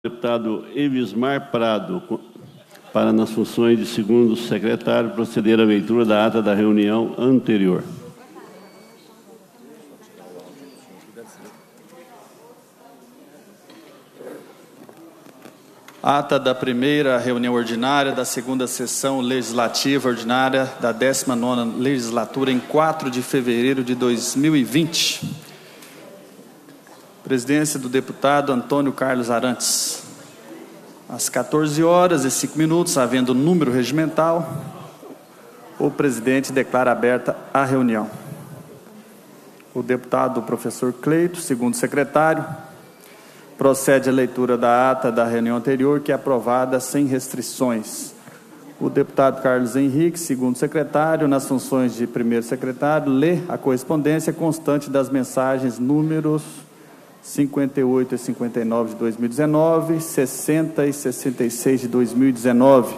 deputado Evismar Prado, para nas funções de segundo secretário proceder à leitura da ata da reunião anterior. Ata da primeira reunião ordinária da segunda sessão legislativa ordinária da 19ª legislatura em 4 de fevereiro de 2020. Presidência do deputado Antônio Carlos Arantes. Às 14 horas e 5 minutos, havendo número regimental, o presidente declara aberta a reunião. O deputado professor Cleito, segundo secretário, procede à leitura da ata da reunião anterior, que é aprovada sem restrições. O deputado Carlos Henrique, segundo secretário, nas funções de primeiro secretário, lê a correspondência constante das mensagens números 58 e 59 de 2019, 60 e 66 de 2019,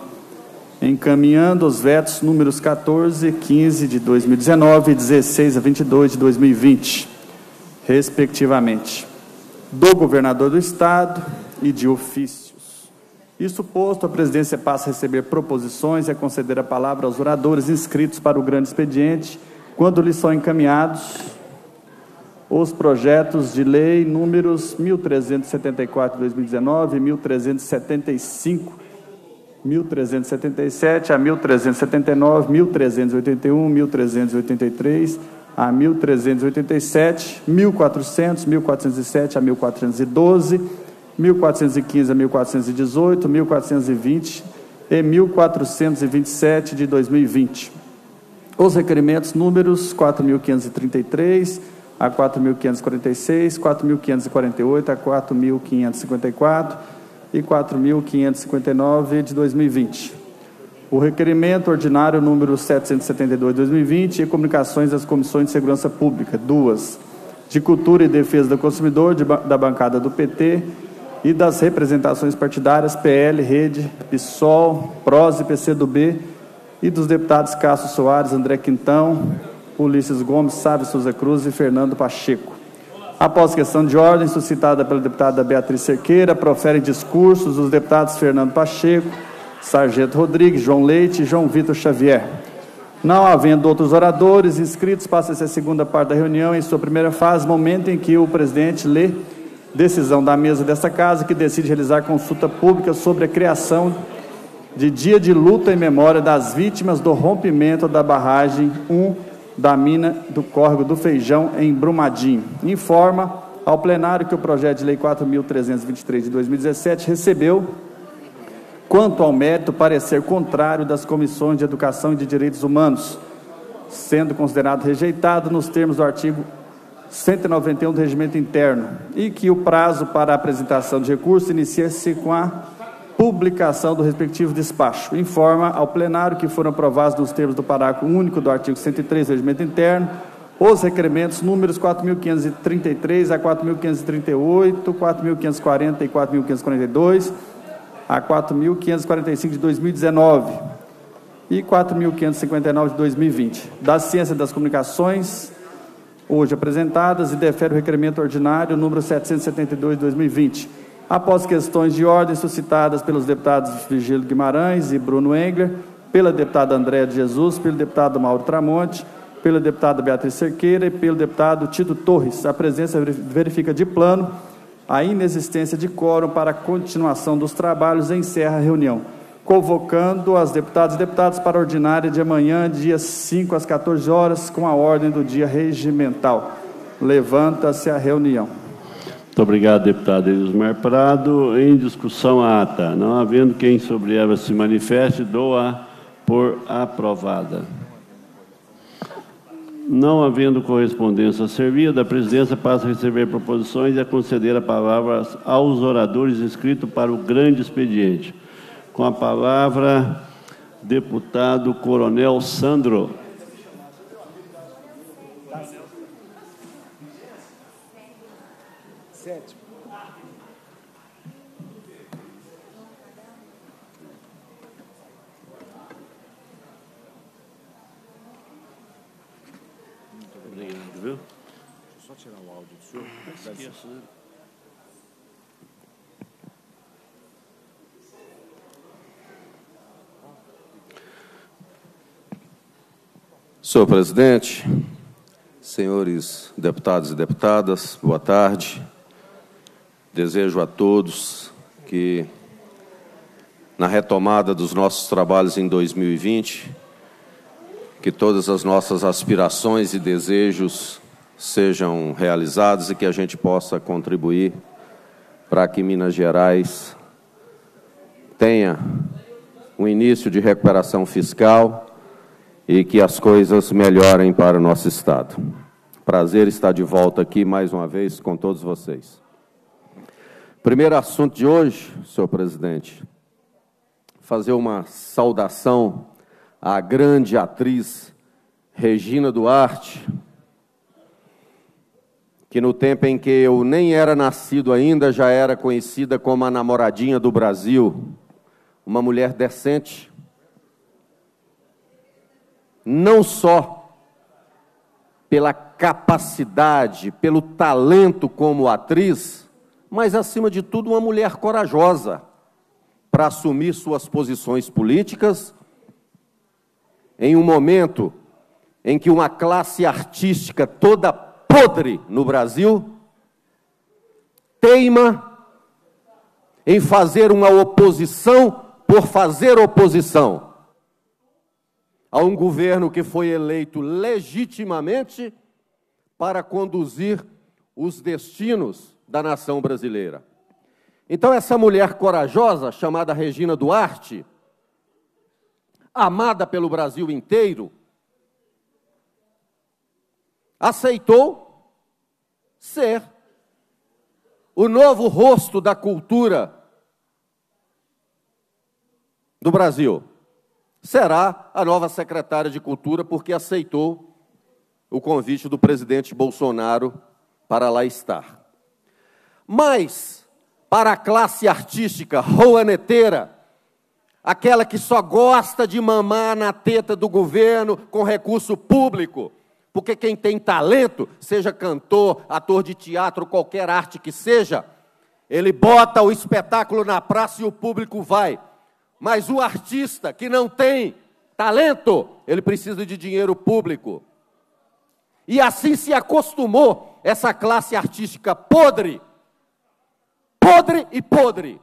encaminhando os vetos números 14 e 15 de 2019 e 16 a 22 de 2020, respectivamente do governador do Estado e de ofícios. Isso posto, a presidência passa a receber proposições e a conceder a palavra aos oradores inscritos para o grande expediente, quando lhes são encaminhados os projetos de lei números 1374 de 2019 e 1375, 1377 a 1379, 1381, 1383, a 1387, 1400, 1407 a 1412, 1415 a 1418, 1420 e 1427 de 2020. Os requerimentos números 4533 a 4546, 4548 a 4554 e 4559 de 2020 o requerimento ordinário número 772 de 2020 e comunicações das comissões de segurança pública, duas, de cultura e defesa do consumidor de, da bancada do PT e das representações partidárias PL, Rede, PSOL, PROS e PCdoB e dos deputados Cássio Soares, André Quintão, Ulisses Gomes, Sábio Souza Cruz e Fernando Pacheco. Após questão de ordem suscitada pela deputada Beatriz Cerqueira, proferem discursos os deputados Fernando Pacheco, Sargento Rodrigues, João Leite e João Vitor Xavier. Não havendo outros oradores inscritos, passa-se a segunda parte da reunião em sua primeira fase, momento em que o presidente lê decisão da mesa desta casa que decide realizar consulta pública sobre a criação de dia de luta em memória das vítimas do rompimento da barragem 1 da mina do Córrego do Feijão em Brumadinho. Informa ao plenário que o projeto de lei 4323 de 2017 recebeu quanto ao mérito, parecer contrário das comissões de Educação e de Direitos Humanos, sendo considerado rejeitado nos termos do artigo 191 do Regimento Interno, e que o prazo para a apresentação de recurso inicia-se com a publicação do respectivo despacho. Informa ao plenário que foram aprovados nos termos do parágrafo único do artigo 103 do Regimento Interno os requerimentos números 4.533 a 4.538, 4.540 e 4.542 a 4.545 de 2019 e 4.559 de 2020. Da Ciência das Comunicações, hoje apresentadas, e defere o requerimento ordinário número 772 de 2020. Após questões de ordem suscitadas pelos deputados Virgílio Guimarães e Bruno Engler, pela deputada Andréa de Jesus, pelo deputado Mauro Tramonte, pela deputada Beatriz Cerqueira e pelo deputado Tito Torres, a presença verifica de plano a inexistência de quórum para a continuação dos trabalhos, encerra a reunião, convocando as deputadas e deputados para a ordinária de amanhã, dia 5 às 14 horas, com a ordem do dia regimental. Levanta-se a reunião. Muito obrigado, deputado Elismar Prado. Em discussão a ata. Não havendo quem sobre ela se manifeste, dou-a por aprovada. Não havendo correspondência servida, a presidência passa a receber proposições e a conceder a palavra aos oradores inscritos para o grande expediente. Com a palavra, deputado Coronel Sandro. né? Senhor presidente, senhores deputados e deputadas, boa tarde. Desejo a todos que, na retomada dos nossos trabalhos em 2020, que todas as nossas aspirações e desejos sejam realizados e que a gente possa contribuir para que Minas Gerais tenha um início de recuperação fiscal e que as coisas melhorem para o nosso Estado. Prazer estar de volta aqui mais uma vez com todos vocês. Primeiro assunto de hoje, senhor presidente, fazer uma saudação à grande atriz Regina Duarte, que no tempo em que eu nem era nascido ainda já era conhecida como a namoradinha do Brasil, uma mulher decente, não só pela capacidade, pelo talento como atriz, mas acima de tudo uma mulher corajosa para assumir suas posições políticas em um momento em que uma classe artística toda podre no Brasil teima em fazer uma oposição por fazer oposição a um governo que foi eleito legitimamente para conduzir os destinos da nação brasileira. Então, essa mulher corajosa, chamada Regina Duarte, amada pelo Brasil inteiro, aceitou ser o novo rosto da cultura do Brasil. Será a nova secretária de Cultura, porque aceitou o convite do presidente Bolsonaro para lá estar. Mas, para a classe artística rouaneteira, aquela que só gosta de mamar na teta do governo com recurso público, porque quem tem talento, seja cantor, ator de teatro, qualquer arte que seja, ele bota o espetáculo na praça e o público vai. Mas o artista que não tem talento, ele precisa de dinheiro público. E assim se acostumou essa classe artística podre, podre e podre,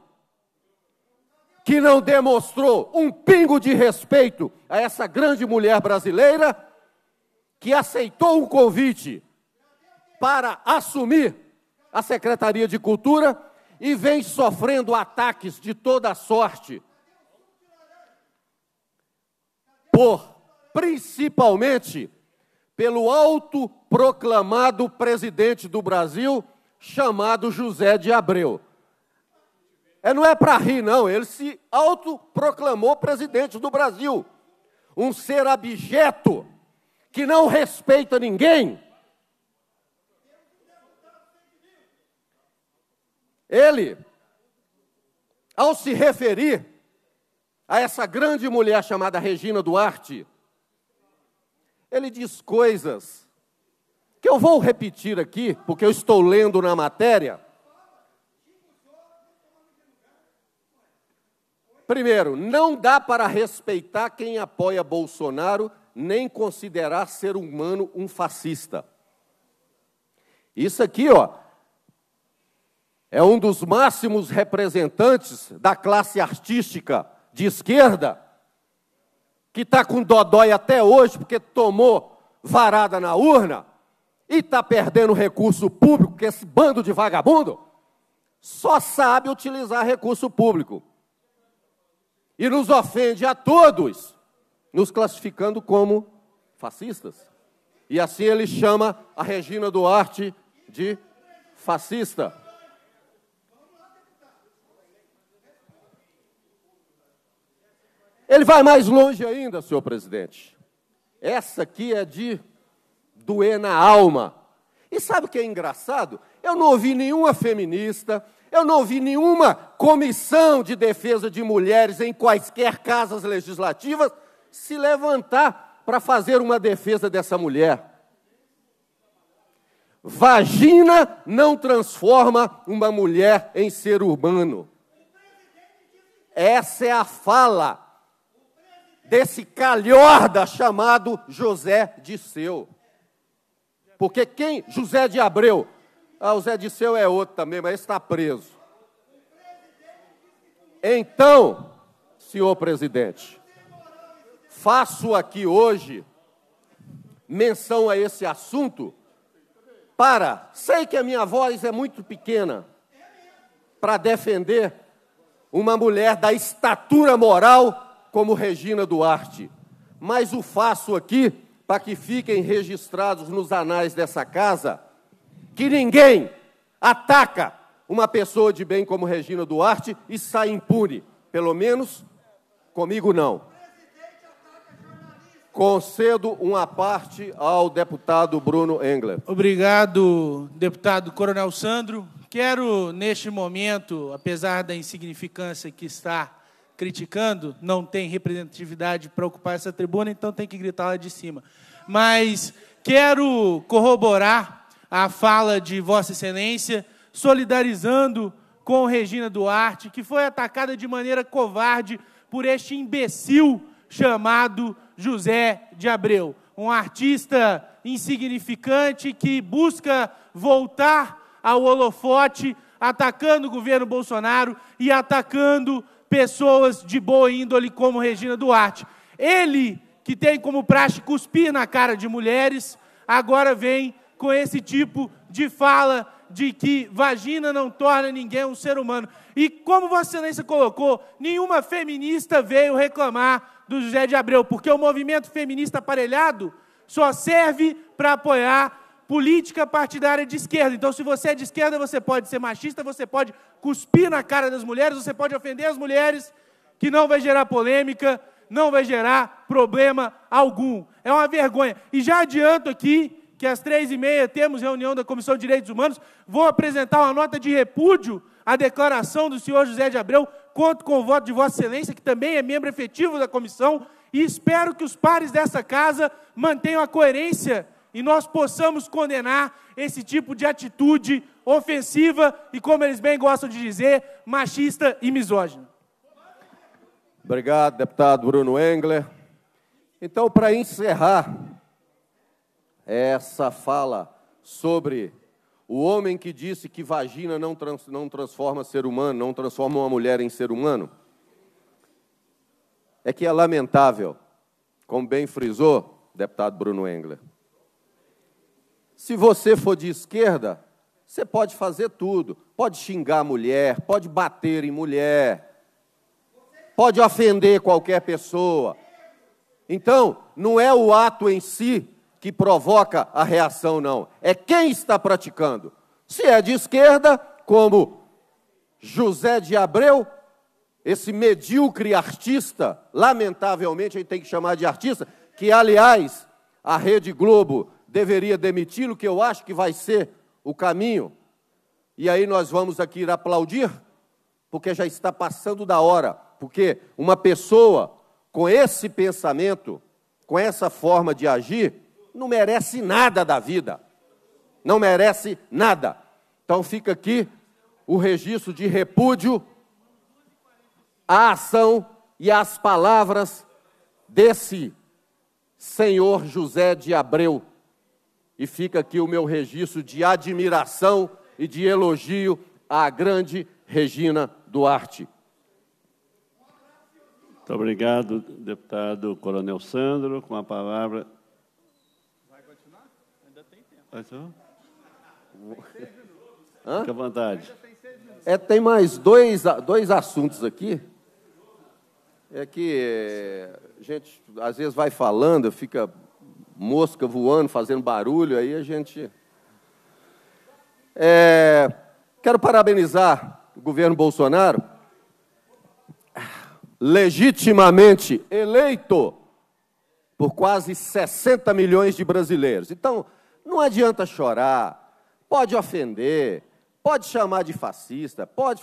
que não demonstrou um pingo de respeito a essa grande mulher brasileira, que aceitou o convite para assumir a Secretaria de Cultura e vem sofrendo ataques de toda sorte por, principalmente, pelo autoproclamado presidente do Brasil, chamado José de Abreu. É, não é para rir, não, ele se autoproclamou presidente do Brasil. Um ser abjeto, que não respeita ninguém. Ele, ao se referir a essa grande mulher chamada Regina Duarte, ele diz coisas que eu vou repetir aqui, porque eu estou lendo na matéria. Primeiro, não dá para respeitar quem apoia Bolsonaro, nem considerar ser humano um fascista. Isso aqui, ó, é um dos máximos representantes da classe artística de esquerda, que está com dodói até hoje, porque tomou varada na urna, e está perdendo recurso público, que esse bando de vagabundo só sabe utilizar recurso público. E nos ofende a todos, nos classificando como fascistas. E assim ele chama a Regina Duarte de fascista. Ele vai mais longe ainda, senhor presidente. Essa aqui é de doer na alma. E sabe o que é engraçado? Eu não ouvi nenhuma feminista, eu não ouvi nenhuma comissão de defesa de mulheres em quaisquer casas legislativas se levantar para fazer uma defesa dessa mulher. Vagina não transforma uma mulher em ser humano. Essa é a fala desse calhorda chamado José Disseu. Porque quem? José de Abreu. Ah, o Zé Disseu é outro também, mas está preso. Então, senhor presidente, faço aqui hoje menção a esse assunto para, sei que a minha voz é muito pequena, para defender uma mulher da estatura moral como Regina Duarte, mas o faço aqui para que fiquem registrados nos anais dessa casa que ninguém ataca uma pessoa de bem como Regina Duarte e sai impune, pelo menos comigo não. Concedo uma parte ao deputado Bruno Engler. Obrigado, deputado Coronel Sandro. Quero, neste momento, apesar da insignificância que está criticando, não tem representatividade para ocupar essa tribuna, então tem que gritar lá de cima. Mas quero corroborar a fala de Vossa Excelência, solidarizando com Regina Duarte, que foi atacada de maneira covarde por este imbecil chamado José de Abreu, um artista insignificante que busca voltar ao holofote, atacando o governo Bolsonaro e atacando pessoas de boa índole como Regina Duarte. Ele, que tem como praxe cuspir na cara de mulheres, agora vem com esse tipo de fala de que vagina não torna ninguém um ser humano. E como Vossa Excelência colocou, nenhuma feminista veio reclamar do José de Abreu, porque o movimento feminista aparelhado só serve para apoiar política partidária de esquerda. Então, se você é de esquerda, você pode ser machista, você pode cuspir na cara das mulheres, você pode ofender as mulheres, que não vai gerar polêmica, não vai gerar problema algum. É uma vergonha. E já adianto aqui que às três e meia temos reunião da Comissão de Direitos Humanos. Vou apresentar uma nota de repúdio à declaração do senhor José de Abreu, conto com o voto de Vossa Excelência, que também é membro efetivo da comissão, e espero que os pares dessa casa mantenham a coerência e nós possamos condenar esse tipo de atitude ofensiva e, como eles bem gostam de dizer, machista e misógina. Obrigado, deputado Bruno Engler. Então, para encerrar essa fala sobre o homem que disse que vagina não, trans, não transforma ser humano, não transforma uma mulher em ser humano, é que é lamentável, como bem frisou deputado Bruno Engler. Se você for de esquerda, você pode fazer tudo. Pode xingar a mulher, pode bater em mulher, pode ofender qualquer pessoa. Então, não é o ato em si que provoca a reação, não. É quem está praticando. Se é de esquerda, como José de Abreu, esse medíocre artista, lamentavelmente a gente tem que chamar de artista, que aliás a Rede Globo deveria demiti-lo, que eu acho que vai ser o caminho. E aí nós vamos aqui ir aplaudir, porque já está passando da hora, porque uma pessoa com esse pensamento, com essa forma de agir, não merece nada da vida. Não merece nada. Então fica aqui o registro de repúdio à ação e às palavras desse senhor José de Abreu. E fica aqui o meu registro de admiração e de elogio à grande Regina Duarte. Muito obrigado, deputado Coronel Sandro. Com a palavra, Hã? Fique à vontade. É, tem mais dois, dois assuntos aqui. É que a gente às vezes vai falando, fica mosca voando, fazendo barulho, aí a gente. É, quero parabenizar o governo Bolsonaro, legitimamente eleito por quase 60 milhões de brasileiros. Então, não adianta chorar, pode ofender, pode chamar de fascista, pode.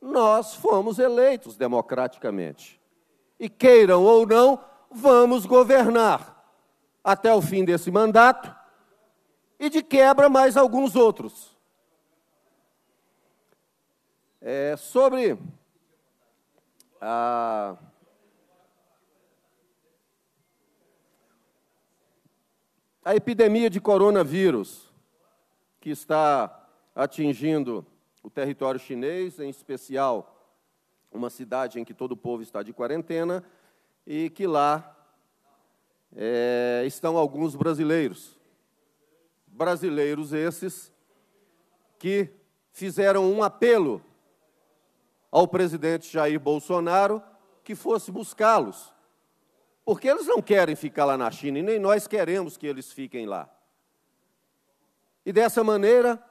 Nós fomos eleitos democraticamente. E queiram ou não, vamos governar até o fim desse mandato e de quebra mais alguns outros. É, sobre a a epidemia de coronavírus, que está atingindo o território chinês, em especial uma cidade em que todo o povo está de quarentena, e que lá é, estão alguns brasileiros. Brasileiros esses que fizeram um apelo ao presidente Jair Bolsonaro que fosse buscá-los. Porque eles não querem ficar lá na China e nem nós queremos que eles fiquem lá. E dessa maneira,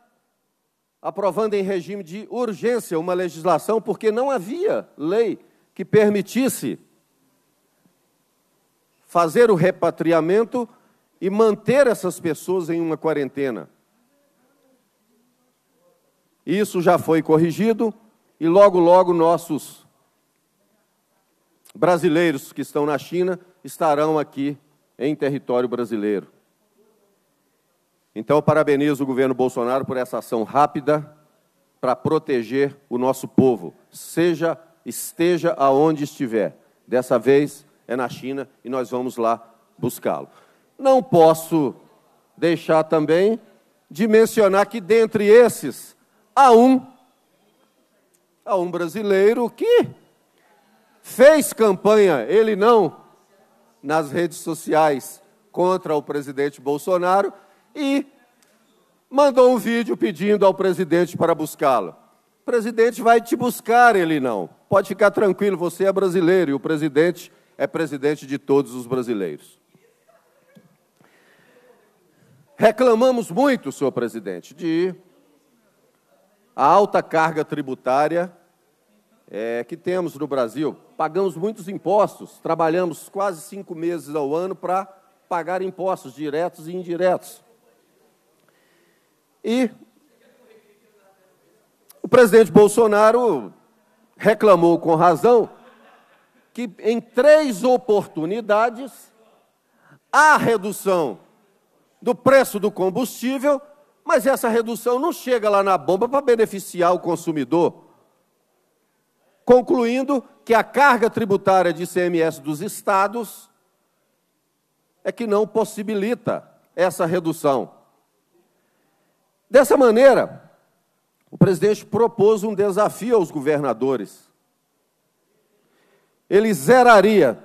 aprovando em regime de urgência uma legislação, porque não havia lei que permitisse fazer o repatriamento e manter essas pessoas em uma quarentena. Isso já foi corrigido e logo, logo nossos brasileiros que estão na China estarão aqui em território brasileiro. Então, parabenizo o governo Bolsonaro por essa ação rápida para proteger o nosso povo, seja esteja aonde estiver. Dessa vez é na China e nós vamos lá buscá-lo. Não posso deixar também de mencionar que dentre esses há um há um brasileiro que fez campanha, ele não, nas redes sociais contra o presidente Bolsonaro e mandou um vídeo pedindo ao presidente para buscá-lo. O presidente vai te buscar, ele não. Pode ficar tranquilo, você é brasileiro e o presidente é presidente de todos os brasileiros. Reclamamos muito, senhor presidente, de a alta carga tributária é, que temos no Brasil. Pagamos muitos impostos, trabalhamos quase cinco meses ao ano para pagar impostos diretos e indiretos. E o presidente Bolsonaro reclamou com razão que em três oportunidades há redução do preço do combustível, mas essa redução não chega lá na bomba para beneficiar o consumidor. Concluindo que a carga tributária de ICMS dos estados é que não possibilita essa redução. Dessa maneira, o presidente propôs um desafio aos governadores ele zeraria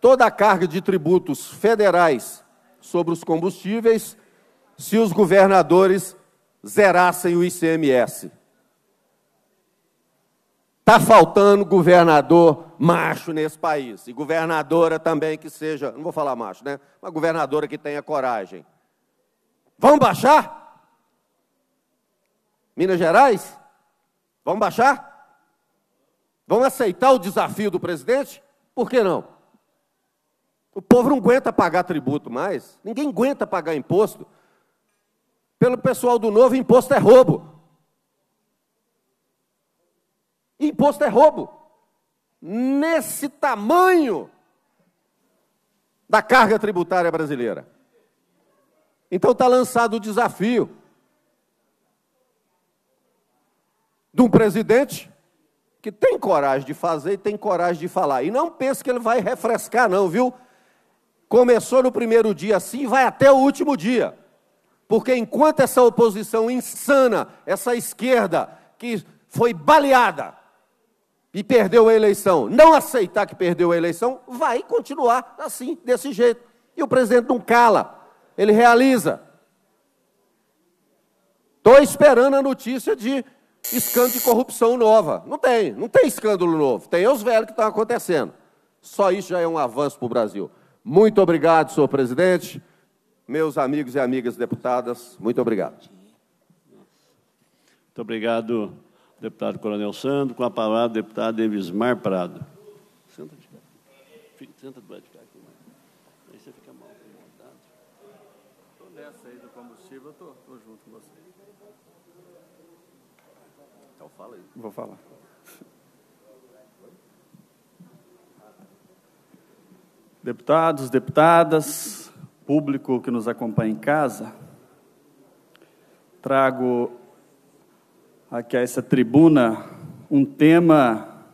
toda a carga de tributos federais sobre os combustíveis se os governadores zerassem o ICMS. Está faltando governador macho nesse país. E governadora também que seja, não vou falar macho, né? Uma governadora que tenha coragem. Vamos baixar? Minas Gerais? Vamos baixar? Vão aceitar o desafio do presidente? Por que não? O povo não aguenta pagar tributo mais, ninguém aguenta pagar imposto. Pelo pessoal do novo, imposto é roubo. Imposto é roubo. Nesse tamanho da carga tributária brasileira. Então está lançado o desafio de um presidente que tem coragem de fazer e tem coragem de falar. E não pense que ele vai refrescar, não, viu? Começou no primeiro dia assim e vai até o último dia. Porque enquanto essa oposição insana, essa esquerda que foi baleada e perdeu a eleição, não aceitar que perdeu a eleição, vai continuar assim, desse jeito. E o presidente não cala, ele realiza. Estou esperando a notícia de escândalo de corrupção nova. Não tem, não tem escândalo novo. Tem os velhos que estão acontecendo. Só isso já é um avanço para o Brasil. Muito obrigado, senhor presidente. Meus amigos e amigas deputadas, muito obrigado. Muito obrigado, deputado Coronel Sandro. Com a palavra, deputado Evismar Prado. Senta, senta do lado de cá. Aí você fica mal. Estou nessa aí do combustível, estou junto com você. Então fala aí. Vou falar. Deputados, deputadas, público que nos acompanha em casa, trago aqui a essa tribuna um tema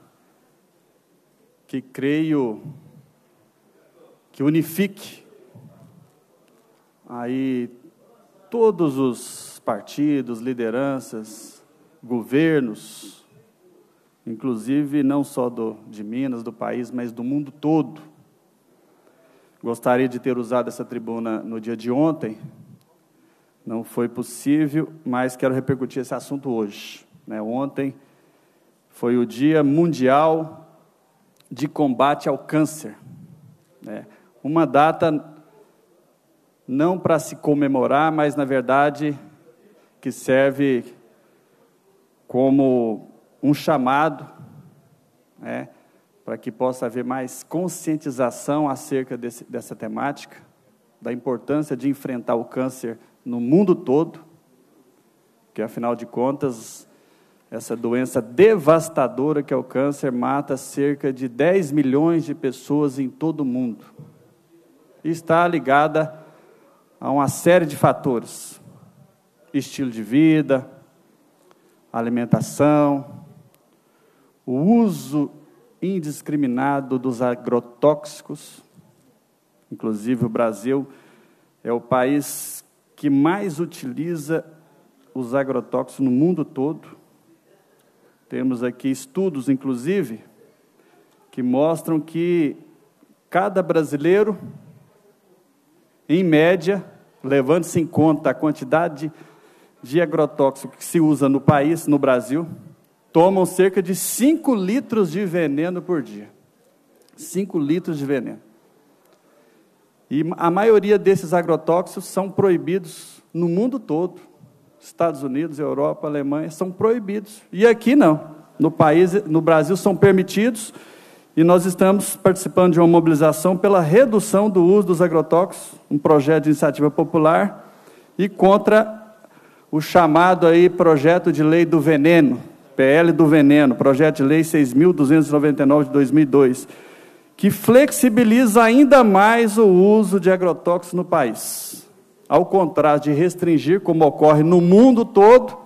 que creio que unifique aí todos os partidos, lideranças, governos, inclusive não só do, de Minas, do país, mas do mundo todo. Gostaria de ter usado essa tribuna no dia de ontem, não foi possível, mas quero repercutir esse assunto hoje. Né? Ontem foi o Dia Mundial de Combate ao Câncer. Né? Uma data não para se comemorar, mas na verdade que serve como um chamado né? para que possa haver mais conscientização acerca desse, dessa temática, da importância de enfrentar o câncer no mundo todo, que afinal de contas, essa doença devastadora que é o câncer mata cerca de 10 milhões de pessoas em todo o mundo. E está ligada a uma série de fatores: estilo de vida, alimentação, o uso indiscriminado dos agrotóxicos. Inclusive, o Brasil é o país que mais utiliza os agrotóxicos no mundo todo. Temos aqui estudos, inclusive, que mostram que cada brasileiro, em média, levando-se em conta a quantidade de agrotóxico que se usa no país, no Brasil, tomam cerca de 5 litros de veneno por dia. 5 litros de veneno. E a maioria desses agrotóxicos são proibidos no mundo todo. Estados Unidos, Europa, Alemanha são proibidos. E aqui não. No país, no Brasil são permitidos. E nós estamos participando de uma mobilização pela redução do uso dos agrotóxicos, um projeto de iniciativa popular, e contra o chamado aí projeto de lei do veneno, PL do veneno, projeto de lei 6.299 de 2002 que flexibiliza ainda mais o uso de agrotóxicos no país. Ao contrário de restringir, como ocorre no mundo todo,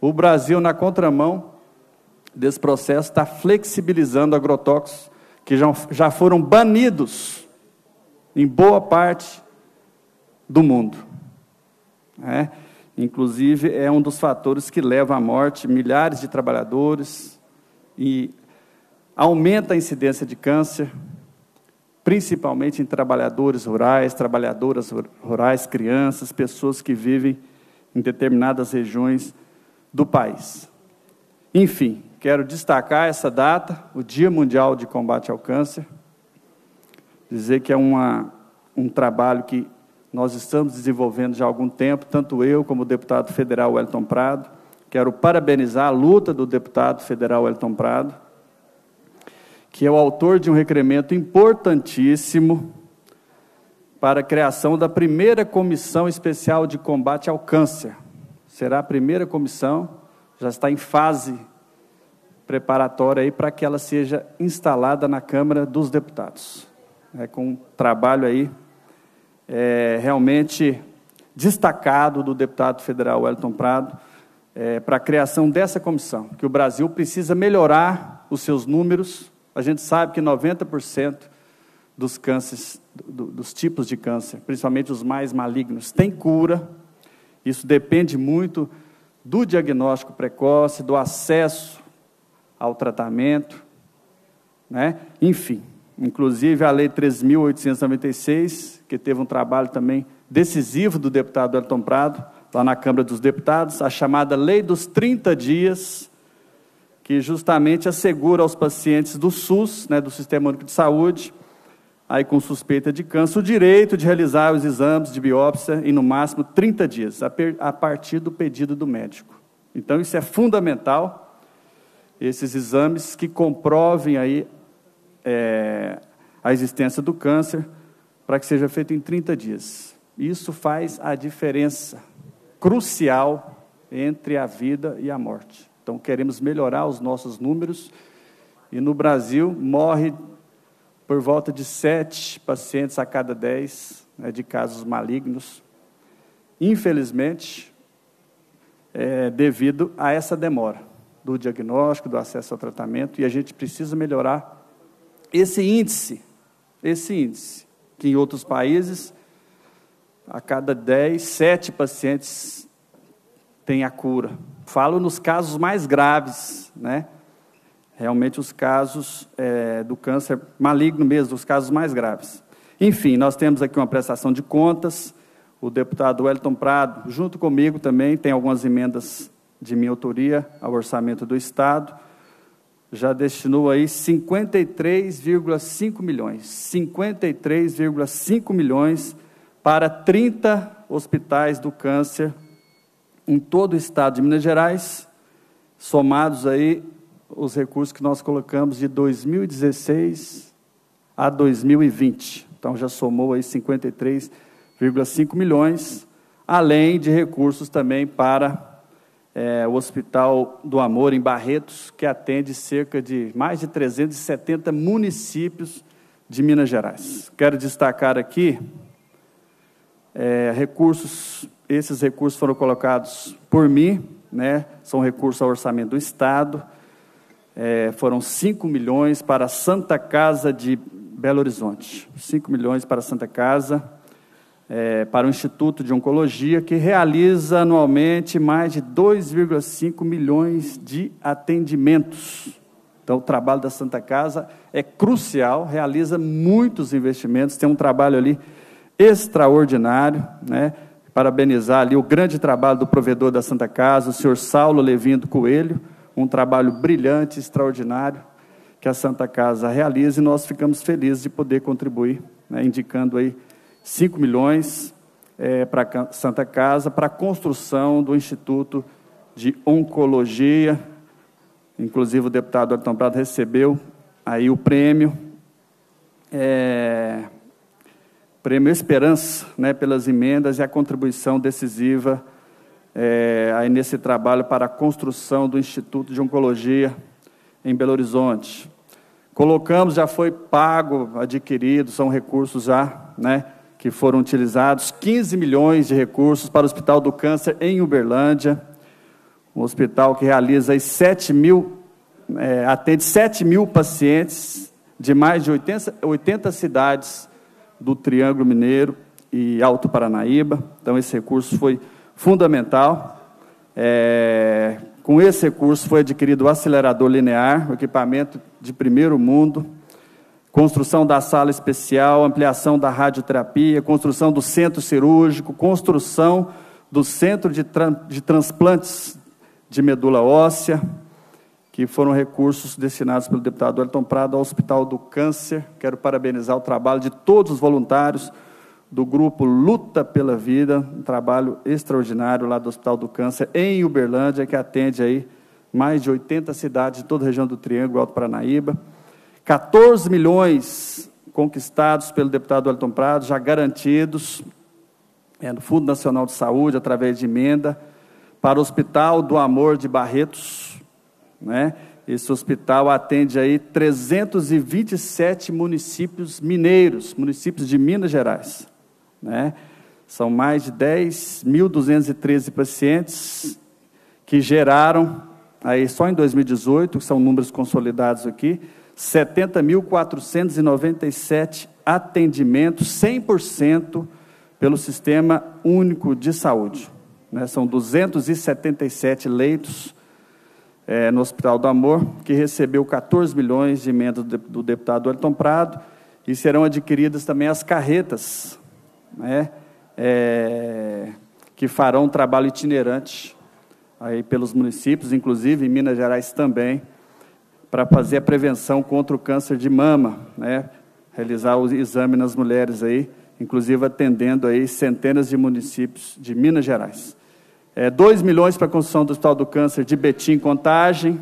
o Brasil, na contramão desse processo, está flexibilizando agrotóxicos que já, já foram banidos em boa parte do mundo. É, inclusive, é um dos fatores que leva à morte milhares de trabalhadores e aumenta a incidência de câncer, principalmente em trabalhadores rurais, trabalhadoras rurais, crianças, pessoas que vivem em determinadas regiões do país. Enfim, quero destacar essa data, o Dia Mundial de Combate ao Câncer, dizer que é uma, um trabalho que nós estamos desenvolvendo já há algum tempo, tanto eu como o deputado federal Wellington Prado. Quero parabenizar a luta do deputado federal Wellington Prado, que é o autor de um requerimento importantíssimo para a criação da primeira comissão especial de combate ao câncer. Será a primeira comissão, já está em fase preparatória aí para que ela seja instalada na Câmara dos Deputados. É com um trabalho aí é, realmente destacado do deputado federal Wellington Prado é, para a criação dessa comissão, que o Brasil precisa melhorar os seus números a gente sabe que 90% dos cânceres, dos tipos de câncer, principalmente os mais malignos, tem cura. Isso depende muito do diagnóstico precoce, do acesso ao tratamento, né? Enfim, inclusive a lei 3896, que teve um trabalho também decisivo do deputado Elton Prado, lá na Câmara dos Deputados, a chamada Lei dos 30 dias, que justamente assegura aos pacientes do SUS, né, do Sistema Único de Saúde, aí com suspeita de câncer, o direito de realizar os exames de biópsia em no máximo 30 dias, a, partir do pedido do médico. Então isso é fundamental, esses exames que comprovem aí é, a existência do câncer, para que seja feito em 30 dias. Isso faz a diferença crucial entre a vida e a morte. Então, queremos melhorar os nossos números. E no Brasil, morre por volta de sete pacientes a cada dez né, de casos malignos. Infelizmente, é, devido a essa demora do diagnóstico, do acesso ao tratamento, e a gente precisa melhorar esse índice, esse índice, que em outros países a cada 10, 7 pacientes têm a cura. Falo nos casos mais graves, né? Realmente os casos é, do câncer maligno mesmo, os casos mais graves. Enfim, nós temos aqui uma prestação de contas. O deputado Wellington Prado, junto comigo também, tem algumas emendas de minha autoria ao orçamento do Estado. Já destinou aí 53,5 milhões. 53,5 milhões para 30 hospitais do câncer em todo o estado de Minas Gerais, somados aí os recursos que nós colocamos de 2016 a 2020. Então já somou aí 53,5 milhões, além de recursos também para é, o Hospital do Amor em Barretos, que atende cerca de mais de 370 municípios de Minas Gerais. Quero destacar aqui é, recursos, esses recursos foram colocados por mim, né, são recursos ao orçamento do Estado, é, foram 5 milhões para a Santa Casa de Belo Horizonte, 5 milhões para a Santa Casa, é, para o Instituto de Oncologia, que realiza anualmente mais de 2,5 milhões de atendimentos. Então, o trabalho da Santa Casa é crucial, realiza muitos investimentos, tem um trabalho ali extraordinário, né? Parabenizar ali o grande trabalho do provedor da Santa Casa, o senhor Saulo Levindo Coelho, um trabalho brilhante, extraordinário, que a Santa Casa realiza e nós ficamos felizes de poder contribuir, né? indicando aí 5 milhões é, para a Santa Casa para a construção do Instituto de Oncologia. Inclusive o deputado Arton Prado recebeu aí o prêmio. É, Prêmio Esperança, né, pelas emendas e a contribuição decisiva é, aí nesse trabalho para a construção do Instituto de Oncologia em Belo Horizonte. Colocamos, já foi pago, adquirido, são recursos já, né, que foram utilizados, 15 milhões de recursos para o Hospital do Câncer em Uberlândia, um hospital que realiza aí 7 mil, é, atende 7 mil pacientes de mais de 80, 80 cidades do Triângulo Mineiro e Alto Paranaíba. Então, esse recurso foi fundamental. É, com esse recurso foi adquirido o acelerador linear, o equipamento de primeiro mundo, construção da sala especial, ampliação da radioterapia, construção do centro cirúrgico, construção do centro de, tra de transplantes de medula óssea, que foram recursos destinados pelo deputado Elton Prado ao Hospital do Câncer. Quero parabenizar o trabalho de todos os voluntários do grupo Luta pela Vida, um trabalho extraordinário lá do Hospital do Câncer, em Uberlândia, que atende aí mais de 80 cidades de toda a região do Triângulo Alto Paranaíba. 14 milhões conquistados pelo deputado Elton Prado, já garantidos é, no Fundo Nacional de Saúde, através de emenda, para o Hospital do Amor de Barretos, né? Esse hospital atende aí 327 municípios mineiros, municípios de Minas Gerais. Né? São mais de 10.213 pacientes que geraram, aí só em 2018, que são números consolidados aqui, 70.497 atendimentos, 100% pelo Sistema Único de Saúde. Né? São 277 leitos é, no Hospital do Amor, que recebeu 14 milhões de emendas do, do deputado Elton Prado, e serão adquiridas também as carretas, né, é, que farão um trabalho itinerante aí pelos municípios, inclusive em Minas Gerais também, para fazer a prevenção contra o câncer de mama, né, realizar o exame nas mulheres aí, inclusive atendendo aí centenas de municípios de Minas Gerais. É, 2 milhões para a construção do Hospital do Câncer de Betim Contagem.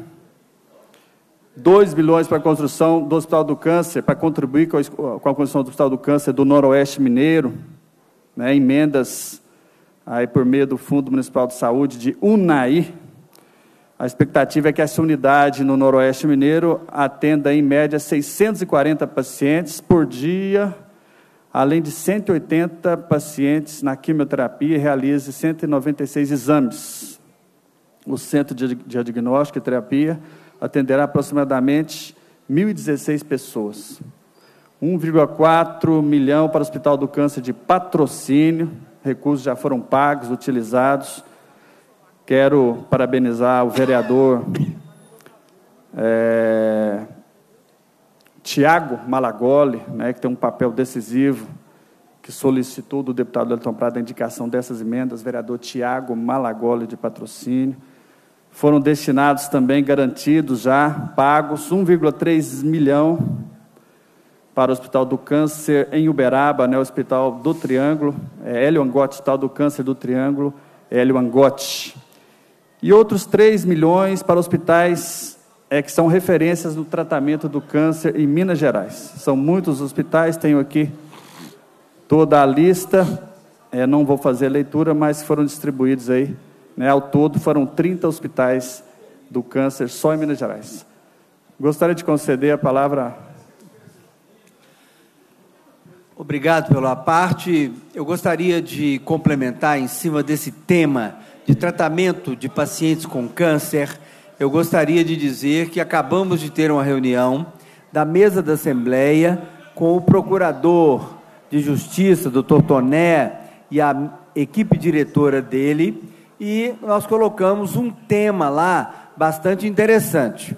2 milhões para a construção do Hospital do Câncer, para contribuir com a, com a construção do Hospital do Câncer do Noroeste Mineiro. Né, emendas aí por meio do Fundo Municipal de Saúde de UNAI. A expectativa é que essa unidade no Noroeste Mineiro atenda em média 640 pacientes por dia além de 180 pacientes na quimioterapia e realize 196 exames. O Centro de Diagnóstico e Terapia atenderá aproximadamente 1.016 pessoas. 1,4 milhão para o Hospital do Câncer de Patrocínio, recursos já foram pagos, utilizados. Quero parabenizar o vereador é, Tiago Malagoli, né, que tem um papel decisivo, que solicitou do deputado Elton Prado a indicação dessas emendas, vereador Tiago Malagoli de patrocínio. Foram destinados também, garantidos já, pagos, 1,3 milhão para o Hospital do Câncer em Uberaba, né, o Hospital do Triângulo, é, Hélio Angote, Hospital do Câncer do Triângulo, Hélio Angote. E outros 3 milhões para hospitais é, que são referências no tratamento do câncer em Minas Gerais. São muitos hospitais, tenho aqui toda a lista, é, não vou fazer a leitura, mas foram distribuídos aí, né, ao todo foram 30 hospitais do câncer só em Minas Gerais. Gostaria de conceder a palavra Obrigado pela parte. Eu gostaria de complementar em cima desse tema de tratamento de pacientes com câncer. Eu gostaria de dizer que acabamos de ter uma reunião da mesa da Assembleia com o procurador de Justiça, doutor Toné, e a equipe diretora dele, e nós colocamos um tema lá bastante interessante.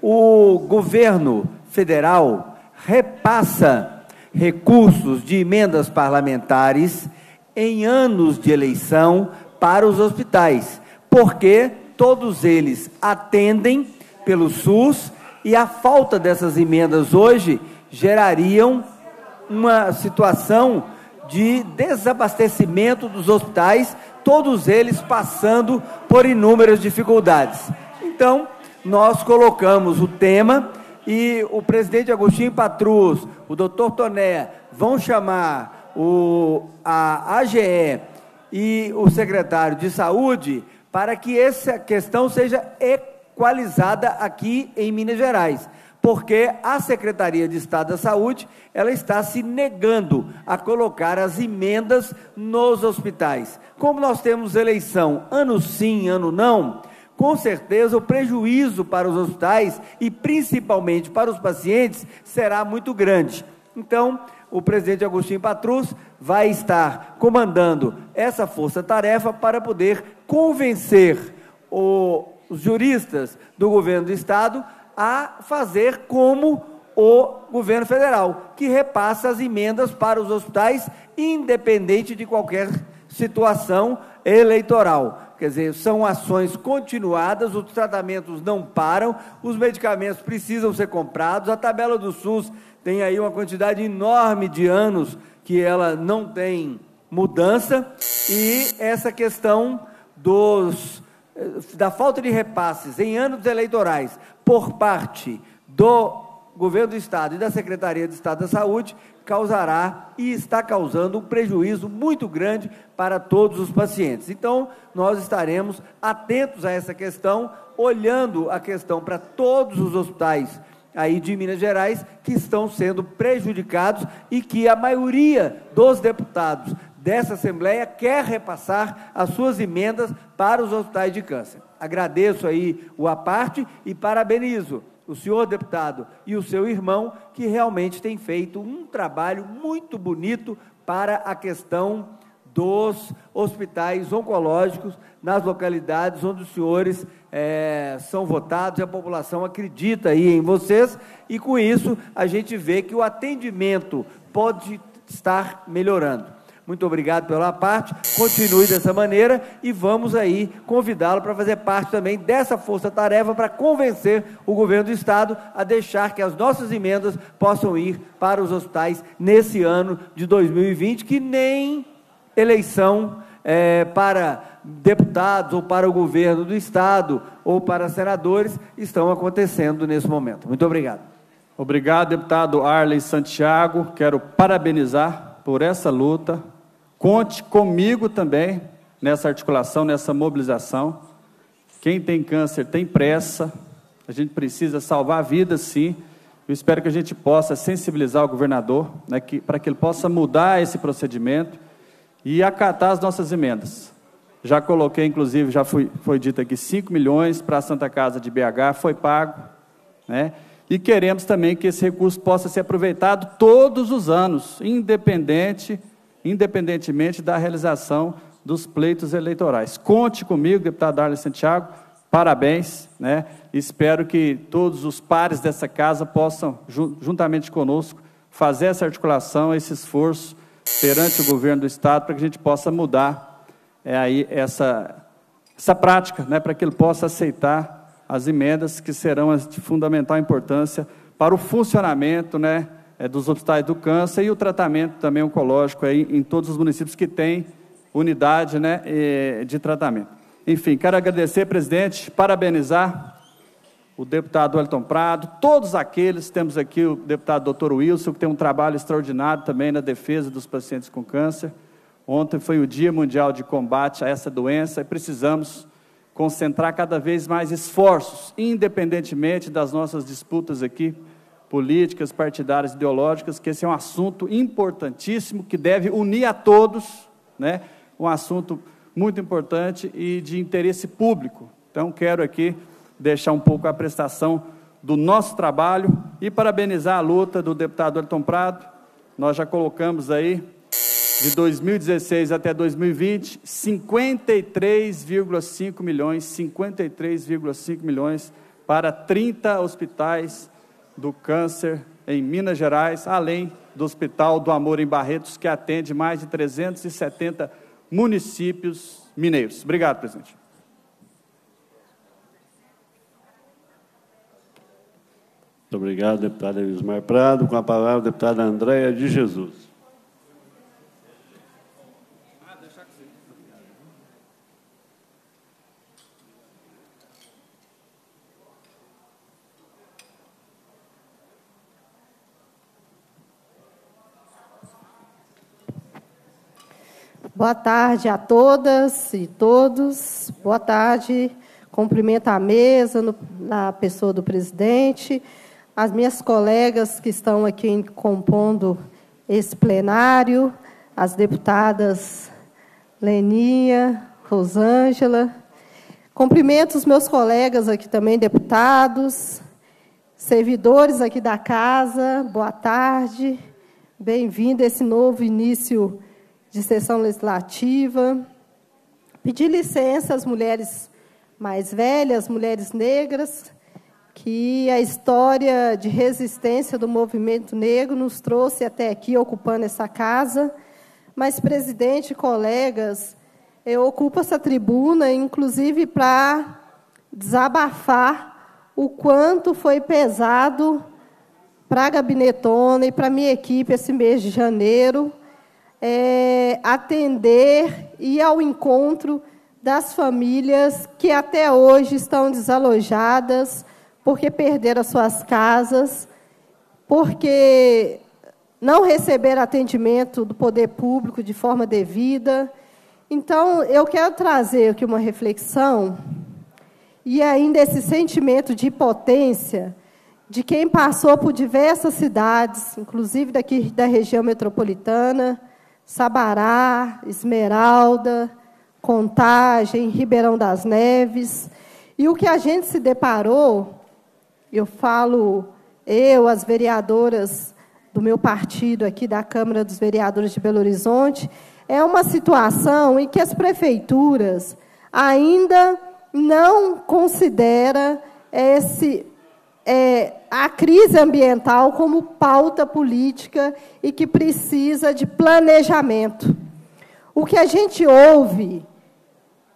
O governo federal repassa recursos de emendas parlamentares em anos de eleição para os hospitais, porque todos eles atendem pelo SUS e a falta dessas emendas hoje gerariam uma situação de desabastecimento dos hospitais, todos eles passando por inúmeras dificuldades. Então, nós colocamos o tema e o presidente Agostinho Patrus, o doutor Toné, vão chamar o, a AGE e o secretário de saúde para que essa questão seja equalizada aqui em Minas Gerais. Porque a Secretaria de Estado da Saúde, ela está se negando a colocar as emendas nos hospitais. Como nós temos eleição ano sim, ano não, com certeza o prejuízo para os hospitais e principalmente para os pacientes será muito grande. Então, o presidente Agostinho Patrus vai estar comandando essa força-tarefa para poder convencer o, os juristas do governo do estado a fazer como o governo federal, que repassa as emendas para os hospitais, independente de qualquer situação eleitoral. Quer dizer, são ações continuadas, os tratamentos não param, os medicamentos precisam ser comprados, a tabela do SUS tem aí uma quantidade enorme de anos que ela não tem mudança, e essa questão dos, eh, da falta de repasses em anos eleitorais por parte do governo do Estado e da Secretaria de Estado da Saúde causará e está causando um prejuízo muito grande para todos os pacientes. Então, nós estaremos atentos a essa questão, olhando a questão para todos os hospitais aí de Minas Gerais que estão sendo prejudicados e que a maioria dos deputados dessa Assembleia quer repassar as suas emendas para os hospitais de câncer. Agradeço aí o a parte e parabenizo o senhor deputado e o seu irmão, que realmente tem feito um trabalho muito bonito para a questão dos hospitais oncológicos nas localidades onde os senhores é, são votados e a população acredita aí em vocês, e com isso a gente vê que o atendimento pode estar melhorando. Muito obrigado pela parte. Continue dessa maneira e vamos aí convidá-lo para fazer parte também dessa força-tarefa para convencer o governo do estado a deixar que as nossas emendas possam ir para os hospitais nesse ano de 2020, que nem eleição é, para deputados ou para o governo do estado ou para senadores estão acontecendo nesse momento. Muito obrigado. Obrigado, deputado Arley Santiago. Quero parabenizar por essa luta, Conte comigo também nessa articulação, nessa mobilização. Quem tem câncer tem pressa, a gente precisa salvar vidas, sim. Eu espero que a gente possa sensibilizar o governador, né, para que ele possa mudar esse procedimento e acatar as nossas emendas. Já coloquei, inclusive, já foi, foi dito aqui, 5 milhões para a Santa Casa de BH, foi pago. Né? E queremos também que esse recurso possa ser aproveitado todos os anos, independente independentemente da realização dos pleitos eleitorais. Conte comigo, deputado Arlen Santiago, parabéns, né? Espero que todos os pares dessa casa possam, juntamente conosco, fazer essa articulação, esse esforço perante o governo do Estado, para que a gente possa mudar é, aí essa, essa prática, né, para que ele possa aceitar as emendas que serão de fundamental importância para o funcionamento né, é, dos hospitais do câncer e o tratamento também oncológico aí em todos os municípios que têm unidade né, de tratamento. Enfim, quero agradecer, presidente, parabenizar o deputado Wellington Prado, todos aqueles, temos aqui o deputado doutor Wilson, que tem um trabalho extraordinário também na defesa dos pacientes com câncer. Ontem foi o Dia Mundial de Combate a essa doença e precisamos concentrar cada vez mais esforços, independentemente das nossas disputas aqui, políticas, partidárias, ideológicas, que esse é um assunto importantíssimo que deve unir a todos, né? um assunto muito importante e de interesse público. Então, quero aqui deixar um pouco a prestação do nosso trabalho e parabenizar a luta do deputado Elton Prado. Nós já colocamos aí, de 2016 até 2020, 53,5 milhões, 53,5 milhões para 30 hospitais do câncer em Minas Gerais, além do Hospital do Amor em Barretos, que atende mais de 370 municípios mineiros. Obrigado, presidente. Muito obrigado, deputado Elismar Prado. Com a palavra, deputada Andréia de Jesus. Boa tarde a todas e todos. Boa tarde. Cumprimento a mesa, no, na pessoa do presidente, as minhas colegas que estão aqui compondo esse plenário, as deputadas Leninha, Rosângela. Cumprimento os meus colegas aqui também, deputados, servidores aqui da casa, boa tarde. Bem-vindo a esse novo início de sessão legislativa. Pedir licença às mulheres mais velhas, mulheres negras, que a história de resistência do movimento negro nos trouxe até aqui, ocupando essa casa. Mas, presidente, colegas, eu ocupo essa tribuna, inclusive, para desabafar o quanto foi pesado para a gabinetona e para a minha equipe esse mês de janeiro é, atender e ir ao encontro das famílias que até hoje estão desalojadas, porque perderam as suas casas, porque não receberam atendimento do poder público de forma devida. Então, eu quero trazer aqui uma reflexão e ainda esse sentimento de potência de quem passou por diversas cidades, inclusive daqui da região metropolitana, Sabará, Esmeralda, Contagem, Ribeirão das Neves. E o que a gente se deparou eu falo, eu, as vereadoras do meu partido aqui da Câmara dos Vereadores de Belo Horizonte, é uma situação em que as prefeituras ainda não considera esse é, a crise ambiental como pauta política e que precisa de planejamento. O que a gente ouve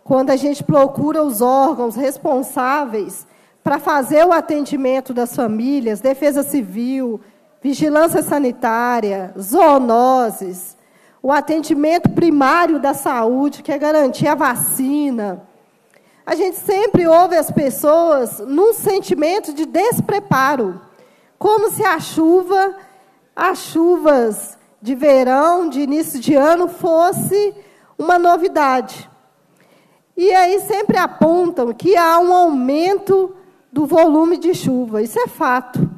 quando a gente procura os órgãos responsáveis para fazer o atendimento das famílias, defesa civil, vigilância sanitária, zoonoses, o atendimento primário da saúde, que é garantir a vacina. A gente sempre ouve as pessoas num sentimento de despreparo, como se a chuva, as chuvas de verão, de início de ano, fosse uma novidade. E aí sempre apontam que há um aumento do volume de chuva. Isso é fato.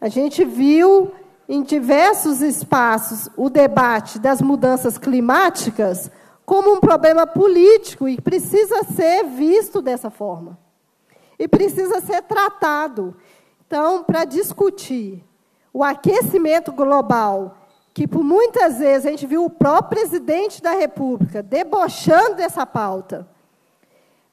A gente viu em diversos espaços o debate das mudanças climáticas como um problema político e precisa ser visto dessa forma. E precisa ser tratado. Então, para discutir o aquecimento global que por muitas vezes a gente viu o próprio presidente da República debochando dessa pauta,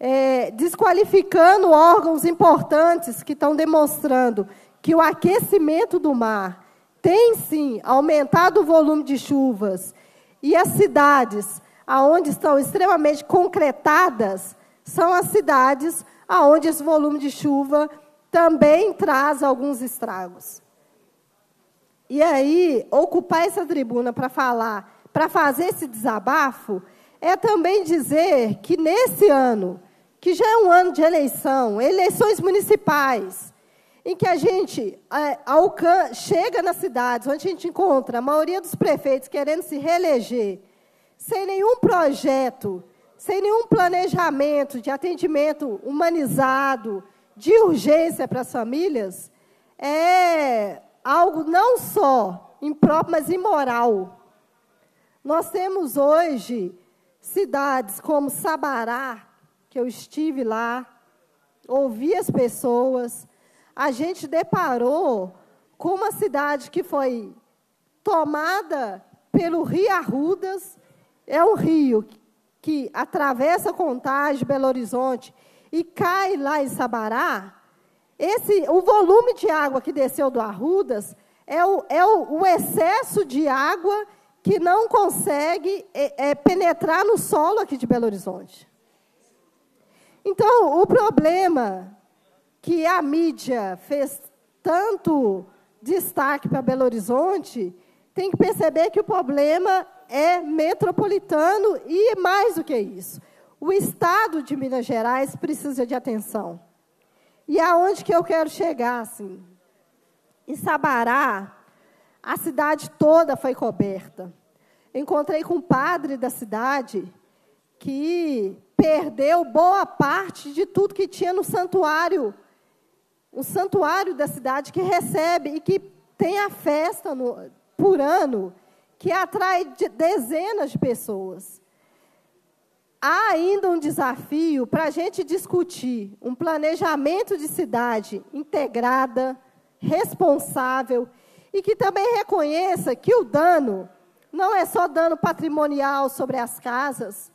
é, desqualificando órgãos importantes que estão demonstrando que o aquecimento do mar tem sim aumentado o volume de chuvas e as cidades aonde estão extremamente concretadas são as cidades aonde esse volume de chuva também traz alguns estragos. E aí, ocupar essa tribuna para falar, para fazer esse desabafo, é também dizer que nesse ano, que já é um ano de eleição, eleições municipais, em que a gente é, chega nas cidades, onde a gente encontra a maioria dos prefeitos querendo se reeleger, sem nenhum projeto, sem nenhum planejamento de atendimento humanizado, de urgência para as famílias, é algo não só impróprio, mas imoral. Nós temos hoje cidades como Sabará, que eu estive lá, ouvi as pessoas, a gente deparou com uma cidade que foi tomada pelo Rio Arrudas, é um rio que atravessa Contagem, Belo Horizonte e cai lá em Sabará, esse, o volume de água que desceu do Arrudas é o, é o, o excesso de água que não consegue é, é, penetrar no solo aqui de Belo Horizonte. Então, o problema que a mídia fez tanto destaque para Belo Horizonte, tem que perceber que o problema é metropolitano e mais do que isso. O Estado de Minas Gerais precisa de atenção. E aonde que eu quero chegar, assim? Em Sabará, a cidade toda foi coberta. Encontrei com um padre da cidade que perdeu boa parte de tudo que tinha no santuário. O santuário da cidade que recebe e que tem a festa no, por ano, que atrai de, dezenas de pessoas há ainda um desafio para a gente discutir um planejamento de cidade integrada, responsável e que também reconheça que o dano não é só dano patrimonial sobre as casas,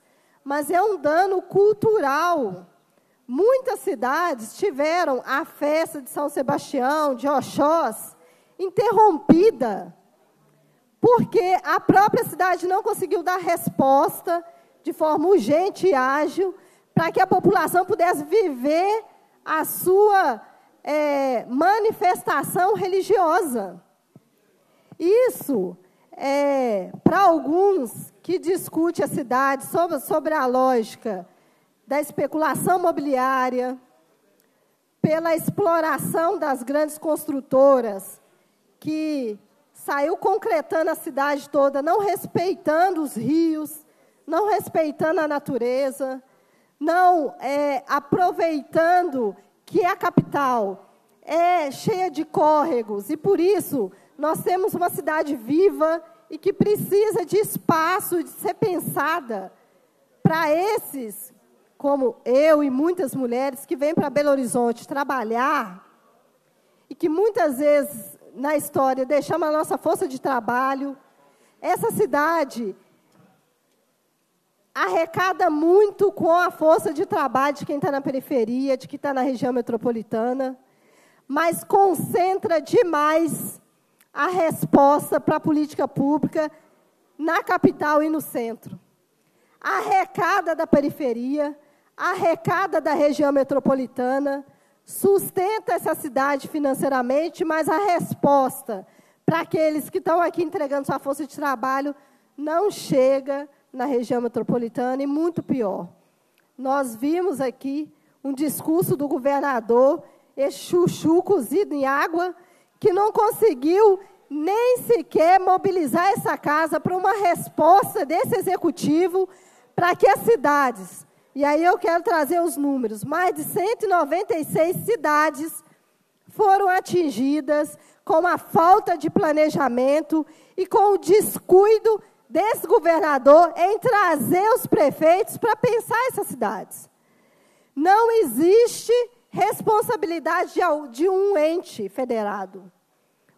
mas é um dano cultural. Muitas cidades tiveram a festa de São Sebastião, de Oxós, interrompida, porque a própria cidade não conseguiu dar resposta de forma urgente e ágil, para que a população pudesse viver a sua é, manifestação religiosa. Isso, é, para alguns que discutem a cidade sobre, sobre a lógica da especulação imobiliária, pela exploração das grandes construtoras, que saiu concretando a cidade toda, não respeitando os rios, não respeitando a natureza, não é, aproveitando que a capital é cheia de córregos e por isso nós temos uma cidade viva e que precisa de espaço de ser pensada para esses, como eu e muitas mulheres que vêm para Belo Horizonte trabalhar e que muitas vezes na história deixamos a nossa força de trabalho. Essa cidade arrecada muito com a força de trabalho de quem está na periferia, de quem está na região metropolitana, mas concentra demais a resposta para a política pública na capital e no centro. Arrecada da periferia, arrecada da região metropolitana, sustenta essa cidade financeiramente, mas a resposta para aqueles que estão aqui entregando sua força de trabalho não chega na região metropolitana e muito pior. Nós vimos aqui um discurso do governador, esse chuchu cozido em água, que não conseguiu nem sequer mobilizar essa casa para uma resposta desse executivo para que as cidades, e aí eu quero trazer os números, mais de 196 cidades foram atingidas com a falta de planejamento e com o descuido desse governador em trazer os prefeitos para pensar essas cidades. Não existe responsabilidade de um ente federado.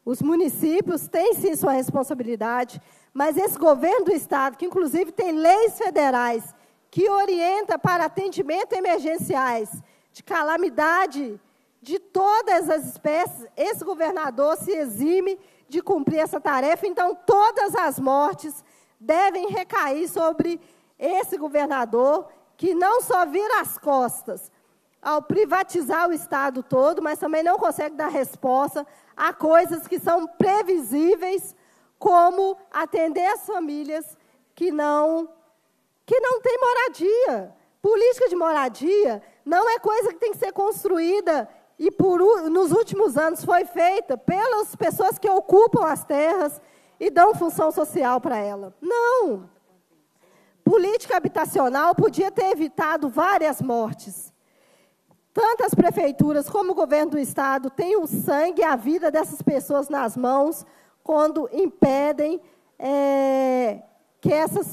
Os municípios têm sim sua responsabilidade, mas esse governo do estado, que inclusive tem leis federais que orienta para atendimento emergenciais de calamidade de todas as espécies, esse governador se exime de cumprir essa tarefa, então todas as mortes devem recair sobre esse governador que não só vira as costas ao privatizar o Estado todo, mas também não consegue dar resposta a coisas que são previsíveis, como atender as famílias que não que não têm moradia. Política de moradia não é coisa que tem que ser construída e por, nos últimos anos foi feita pelas pessoas que ocupam as terras e dão função social para ela. Não. Política habitacional podia ter evitado várias mortes. Tantas prefeituras como o governo do estado têm o sangue e a vida dessas pessoas nas mãos quando impedem é, que essas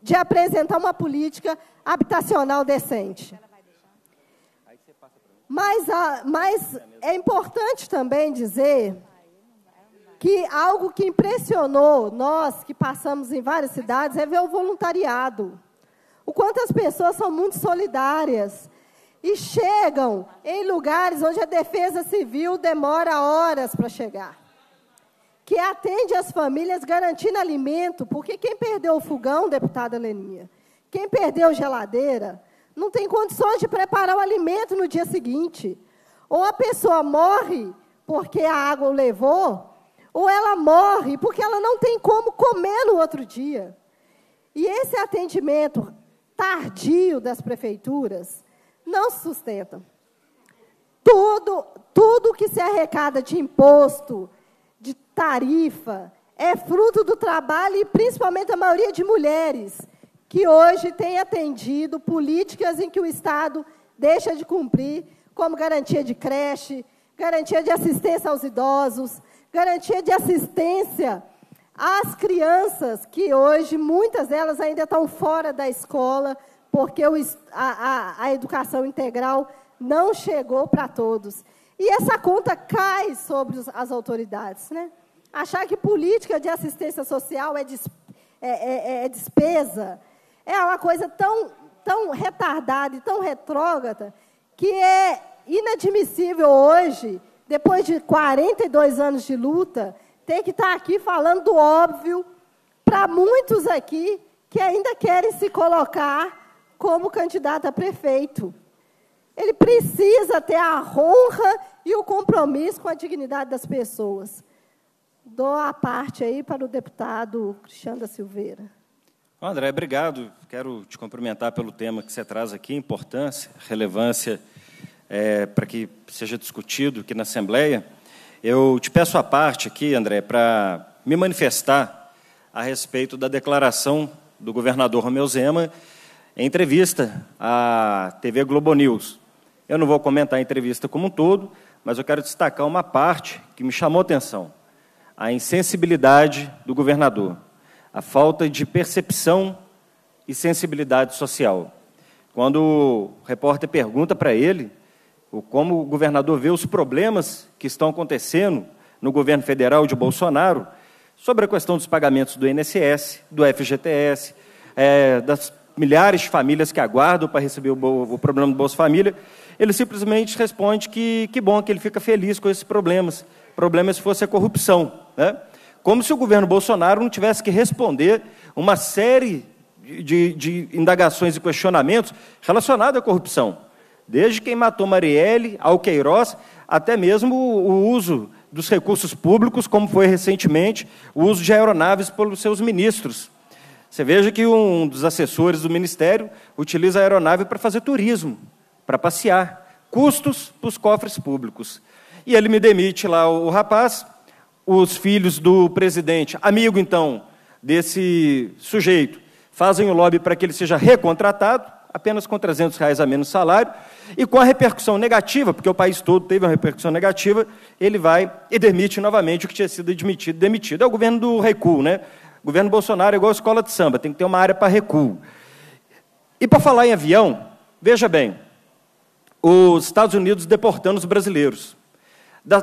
de apresentar uma política habitacional decente. Mas, a, mas é importante também dizer que algo que impressionou nós que passamos em várias cidades é ver o voluntariado. O quanto as pessoas são muito solidárias e chegam em lugares onde a defesa civil demora horas para chegar. Que atende as famílias garantindo alimento, porque quem perdeu o fogão, deputada Leninha, quem perdeu geladeira, não tem condições de preparar o alimento no dia seguinte. Ou a pessoa morre porque a água o levou, ou ela morre porque ela não tem como comer no outro dia. E esse atendimento tardio das prefeituras não se sustenta. Tudo, tudo que se arrecada de imposto, de tarifa, é fruto do trabalho e principalmente a maioria de mulheres que hoje têm atendido políticas em que o Estado deixa de cumprir, como garantia de creche, garantia de assistência aos idosos, garantia de assistência às crianças que hoje, muitas delas ainda estão fora da escola, porque o, a, a, a educação integral não chegou para todos. E essa conta cai sobre as autoridades. Né? Achar que política de assistência social é, des, é, é, é despesa é uma coisa tão, tão retardada e tão retrógrada que é inadmissível hoje depois de 42 anos de luta, ter que estar aqui falando do óbvio para muitos aqui que ainda querem se colocar como candidato a prefeito. Ele precisa ter a honra e o compromisso com a dignidade das pessoas. Dou a parte aí para o deputado Cristiano da Silveira. André, obrigado. Quero te cumprimentar pelo tema que você traz aqui, importância, relevância é, para que seja discutido aqui na Assembleia. Eu te peço a parte aqui, André, para me manifestar a respeito da declaração do governador Romeu Zema em entrevista à TV Globo News. Eu não vou comentar a entrevista como um todo, mas eu quero destacar uma parte que me chamou a atenção: a insensibilidade do governador, a falta de percepção e sensibilidade social. Quando o repórter pergunta para ele como o governador vê os problemas que estão acontecendo no governo federal de Bolsonaro sobre a questão dos pagamentos do INSS, do FGTS, é, das milhares de famílias que aguardam para receber o, o problema do Bolsa Família, ele simplesmente responde que que bom que ele fica feliz com esses problemas. Problemas se fosse a corrupção, né? Como se o governo Bolsonaro não tivesse que responder uma série de, de indagações e questionamentos relacionados à corrupção. Desde quem matou Marielle, Alqueiroz, até mesmo o uso dos recursos públicos, como foi recentemente o uso de aeronaves pelos seus ministros. Você veja que um dos assessores do ministério utiliza a aeronave para fazer turismo, para passear, custos para os cofres públicos. E ele me demite lá o rapaz, os filhos do presidente, amigo então desse sujeito, fazem o lobby para que ele seja recontratado, apenas com 300 reais a menos salário, e com a repercussão negativa, porque o país todo teve uma repercussão negativa, ele vai e demite novamente o que tinha sido admitido, demitido. É o governo do recuo, né? O governo Bolsonaro é igual a escola de samba, tem que ter uma área para recuo. E para falar em avião, veja bem, os Estados Unidos deportando os brasileiros.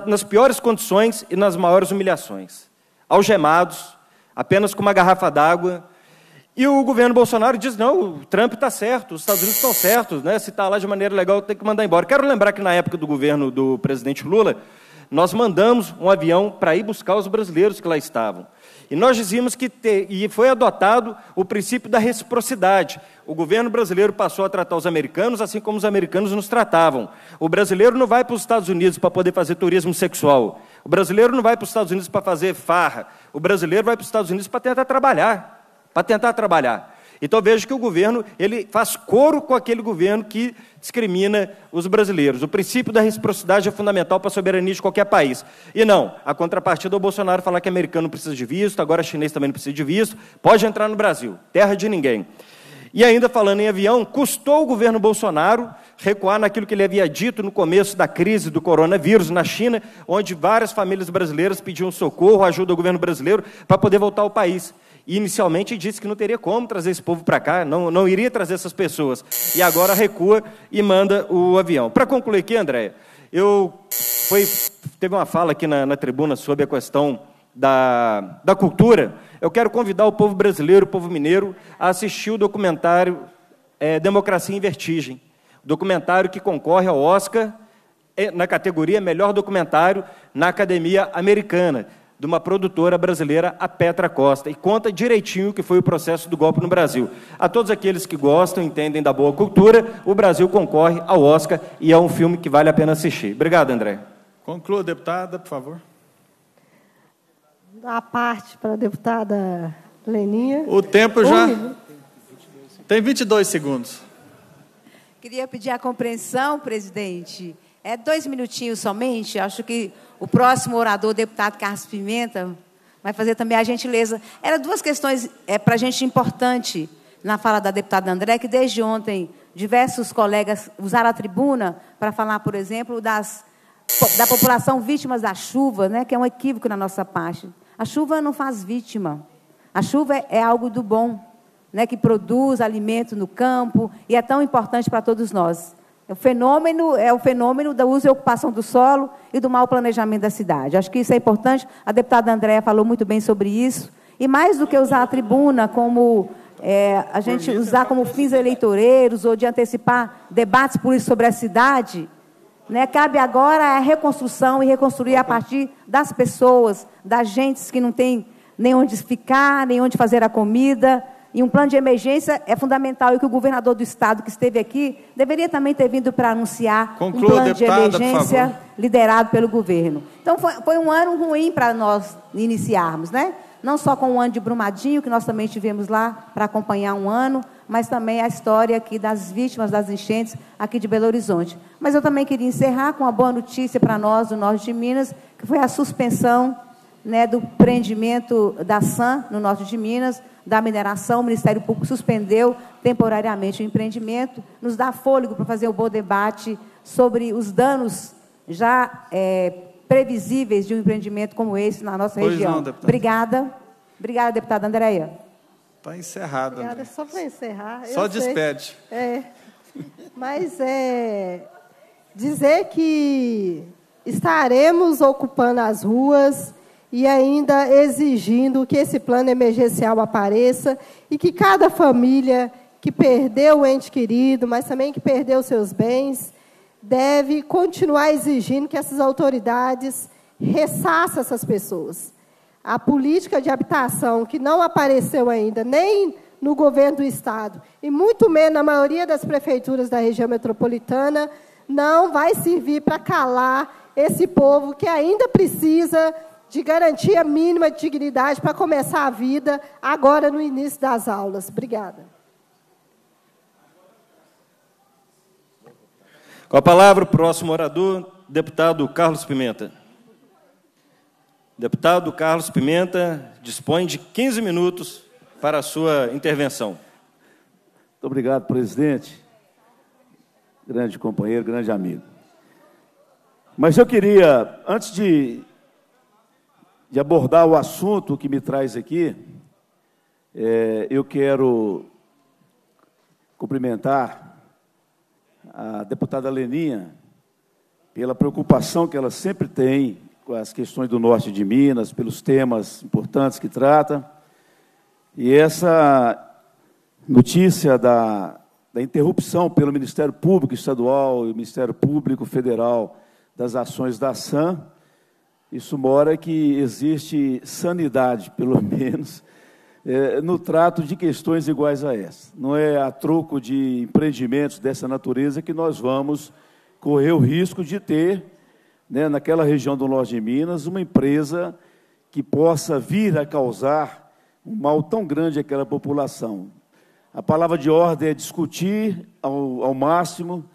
nas piores condições e nas maiores humilhações. Algemados, apenas com uma garrafa d'água. E o governo Bolsonaro diz: não, o Trump está certo, os Estados Unidos estão certos, né? se está lá de maneira legal, tem que mandar embora. Quero lembrar que na época do governo do presidente Lula, nós mandamos um avião para ir buscar os brasileiros que lá estavam. E nós dizíamos que e foi adotado o princípio da reciprocidade. O governo brasileiro passou a tratar os americanos assim como os americanos nos tratavam. O brasileiro não vai para os Estados Unidos para poder fazer turismo sexual. O brasileiro não vai para os Estados Unidos para fazer farra. O brasileiro vai para os Estados Unidos para tentar trabalhar. Para tentar trabalhar. Então vejo que o governo ele faz coro com aquele governo que discrimina os brasileiros. O princípio da reciprocidade é fundamental para a soberania de qualquer país. E não, a contrapartida do Bolsonaro falar que americano precisa de visto, agora chinês também não precisa de visto, pode entrar no Brasil, terra de ninguém. E ainda falando em avião, custou o governo Bolsonaro recuar naquilo que ele havia dito no começo da crise do coronavírus na China, onde várias famílias brasileiras pediam socorro, ajuda ao governo brasileiro para poder voltar ao país. E inicialmente disse que não teria como trazer esse povo para cá, não, não iria trazer essas pessoas. E agora recua e manda o avião. Para concluir aqui, Andréia, eu foi, teve uma fala aqui na, na tribuna sobre a questão da, da cultura. Eu quero convidar o povo brasileiro, o povo mineiro, a assistir o documentário é, Democracia em Vertigem. Documentário que concorre ao Oscar é, na categoria Melhor Documentário na Academia Americana de uma produtora brasileira, a Petra Costa, e conta direitinho o que foi o processo do golpe no Brasil. A todos aqueles que gostam, entendem da boa cultura, o Brasil concorre ao Oscar e é um filme que vale a pena assistir. Obrigado, André. Conclua, deputada, por favor. A parte para a deputada Leninha. O tempo já. Tem 22 segundos. Queria pedir a compreensão, presidente. É dois minutinhos somente. Acho que o próximo orador, deputado Carlos Pimenta, vai fazer também a gentileza. Eram duas questões é, para a gente importante na fala da deputada André, que desde ontem diversos colegas usaram a tribuna para falar, por exemplo, das, da população vítimas da chuva, né, que é um equívoco na nossa parte. A chuva não faz vítima. A chuva é, é algo do bom, né, que produz alimento no campo e é tão importante para todos nós. O fenômeno é o fenômeno da uso e ocupação do solo e do mau planejamento da cidade. Acho que isso é importante. A deputada Andréa falou muito bem sobre isso. E mais do que usar a tribuna como é, a gente usar como fins eleitoreiros ou de antecipar debates políticos sobre a cidade, né, cabe agora a reconstrução e reconstruir a partir das pessoas, das gentes que não têm nem onde ficar, nem onde fazer a comida, e um plano de emergência é fundamental e que o governador do estado que esteve aqui deveria também ter vindo para anunciar Conclua, um plano deputada, de emergência liderado pelo governo. Então foi, foi um ano ruim para nós iniciarmos, né? Não só com o ano de Brumadinho, que nós também estivemos lá para acompanhar um ano, mas também a história aqui das vítimas das enchentes aqui de Belo Horizonte. Mas eu também queria encerrar com uma boa notícia para nós do norte de Minas, que foi a suspensão né, do prendimento da SAM no norte de Minas, da mineração, o Ministério Público suspendeu temporariamente o empreendimento, nos dá fôlego para fazer um bom debate sobre os danos já é, previsíveis de um empreendimento como esse na nossa pois região. Não, Obrigada. Obrigada, deputada Andréia. Está encerrado. Obrigada, só para encerrar. Só despede. É, mas é dizer que estaremos ocupando as ruas e ainda exigindo que esse plano emergencial apareça e que cada família que perdeu o ente querido, mas também que perdeu seus bens, deve continuar exigindo que essas autoridades ressaçam essas pessoas. A política de habitação, que não apareceu ainda nem no governo do Estado, e muito menos na maioria das prefeituras da região metropolitana, não vai servir para calar esse povo que ainda precisa de garantia mínima de dignidade para começar a vida agora no início das aulas. Obrigada. Com a palavra, o próximo orador, deputado Carlos Pimenta. Deputado Carlos Pimenta dispõe de 15 minutos para a sua intervenção. Muito obrigado, presidente. Grande companheiro, grande amigo. Mas eu queria, antes de de abordar o assunto que me traz aqui, é, eu quero cumprimentar a deputada Leninha, pela preocupação que ela sempre tem com as questões do norte de Minas, pelos temas importantes que trata. E essa notícia da, da interrupção pelo Ministério Público Estadual e o Ministério Público Federal das ações da SAM, isso mora que existe sanidade, pelo menos, é, no trato de questões iguais a essa. Não é a troco de empreendimentos dessa natureza que nós vamos correr o risco de ter, né, naquela região do norte de Minas, uma empresa que possa vir a causar um mal tão grande àquela população. A palavra de ordem é discutir ao, ao máximo,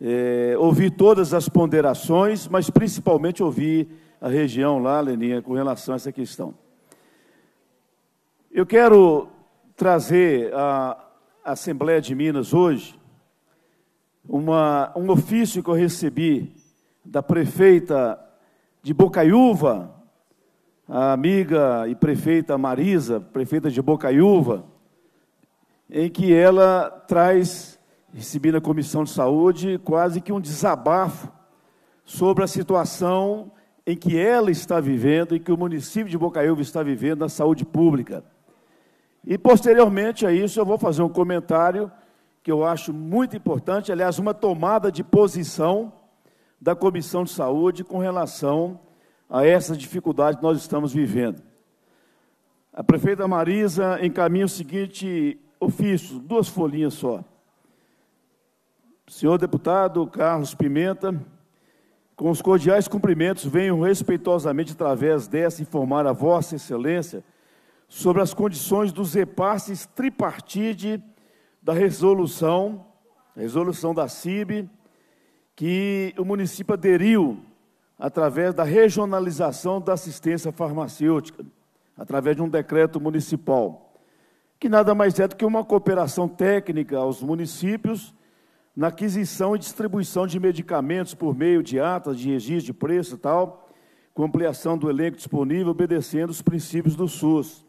é, ouvir todas as ponderações, mas principalmente ouvir a região lá, Leninha, com relação a essa questão. Eu quero trazer à Assembleia de Minas hoje uma, um ofício que eu recebi da prefeita de Bocaiúva, a amiga e prefeita Marisa, prefeita de Bocaiúva, em que ela traz, recebi na Comissão de Saúde, quase que um desabafo sobre a situação em que ela está vivendo e que o município de Bocaiúva está vivendo na saúde pública. E, posteriormente a isso, eu vou fazer um comentário que eu acho muito importante, aliás, uma tomada de posição da Comissão de Saúde com relação a essa dificuldade que nós estamos vivendo. A prefeita Marisa encaminha o seguinte ofício, duas folhinhas só. Senhor deputado Carlos Pimenta, com os cordiais cumprimentos, venho respeitosamente através dessa informar a Vossa Excelência sobre as condições dos repasses tripartite da resolução, resolução da CIB, que o município aderiu através da regionalização da assistência farmacêutica, através de um decreto municipal, que nada mais é do que uma cooperação técnica aos municípios na aquisição e distribuição de medicamentos por meio de atas de registro de preço e tal, com ampliação do elenco disponível, obedecendo os princípios do SUS.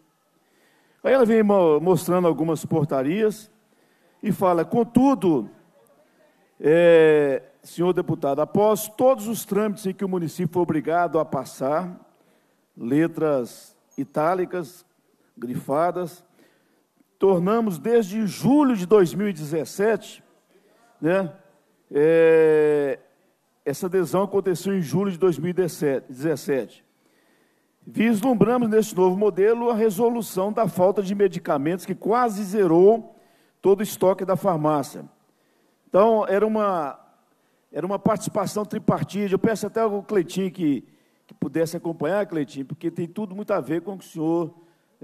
Aí ela vem mostrando algumas portarias e fala: contudo, é, senhor deputado, após todos os trâmites em que o município foi obrigado a passar, letras itálicas, grifadas, tornamos desde julho de 2017, né, é, essa adesão aconteceu em julho de 2017. Vislumbramos nesse novo modelo a resolução da falta de medicamentos que quase zerou todo o estoque da farmácia. Então, era uma, era uma participação tripartite. Eu peço até ao Cleitinho que, que pudesse acompanhar, Cleitinho, porque tem tudo muito a ver com o que o senhor,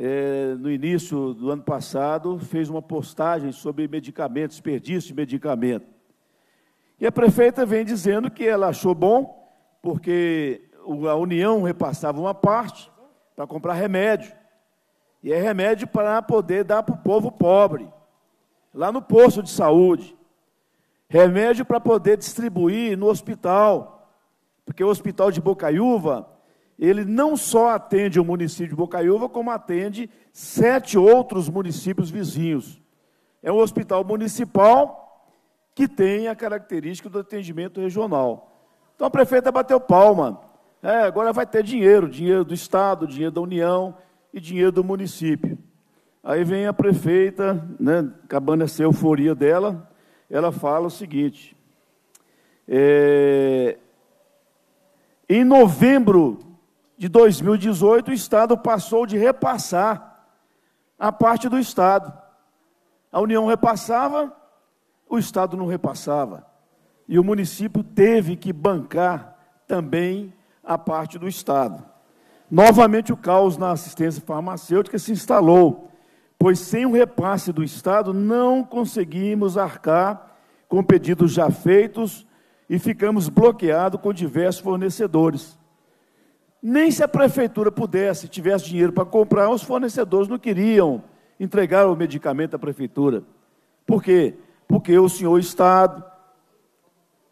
é, no início do ano passado, fez uma postagem sobre medicamentos, desperdício de medicamento. E a prefeita vem dizendo que ela achou bom, porque a União repassava uma parte para comprar remédio. E é remédio para poder dar para o povo pobre, lá no posto de saúde. Remédio para poder distribuir no hospital, porque o hospital de Bocaiúva, ele não só atende o município de Bocaiúva, como atende sete outros municípios vizinhos. É um hospital municipal que tem a característica do atendimento regional. Então a prefeita bateu palma é, agora vai ter dinheiro, dinheiro do Estado, dinheiro da União e dinheiro do município. Aí vem a prefeita, né, acabando essa euforia dela, ela fala o seguinte: é, em novembro de 2018, o Estado passou de repassar a parte do Estado. A União repassava, o Estado não repassava. E o município teve que bancar também a parte do Estado. Novamente, o caos na assistência farmacêutica se instalou, pois sem o repasse do Estado não conseguimos arcar com pedidos já feitos e ficamos bloqueados com diversos fornecedores. Nem se a prefeitura pudesse, tivesse dinheiro para comprar, os fornecedores não queriam entregar o medicamento à prefeitura. Por quê? Porque o senhor Estado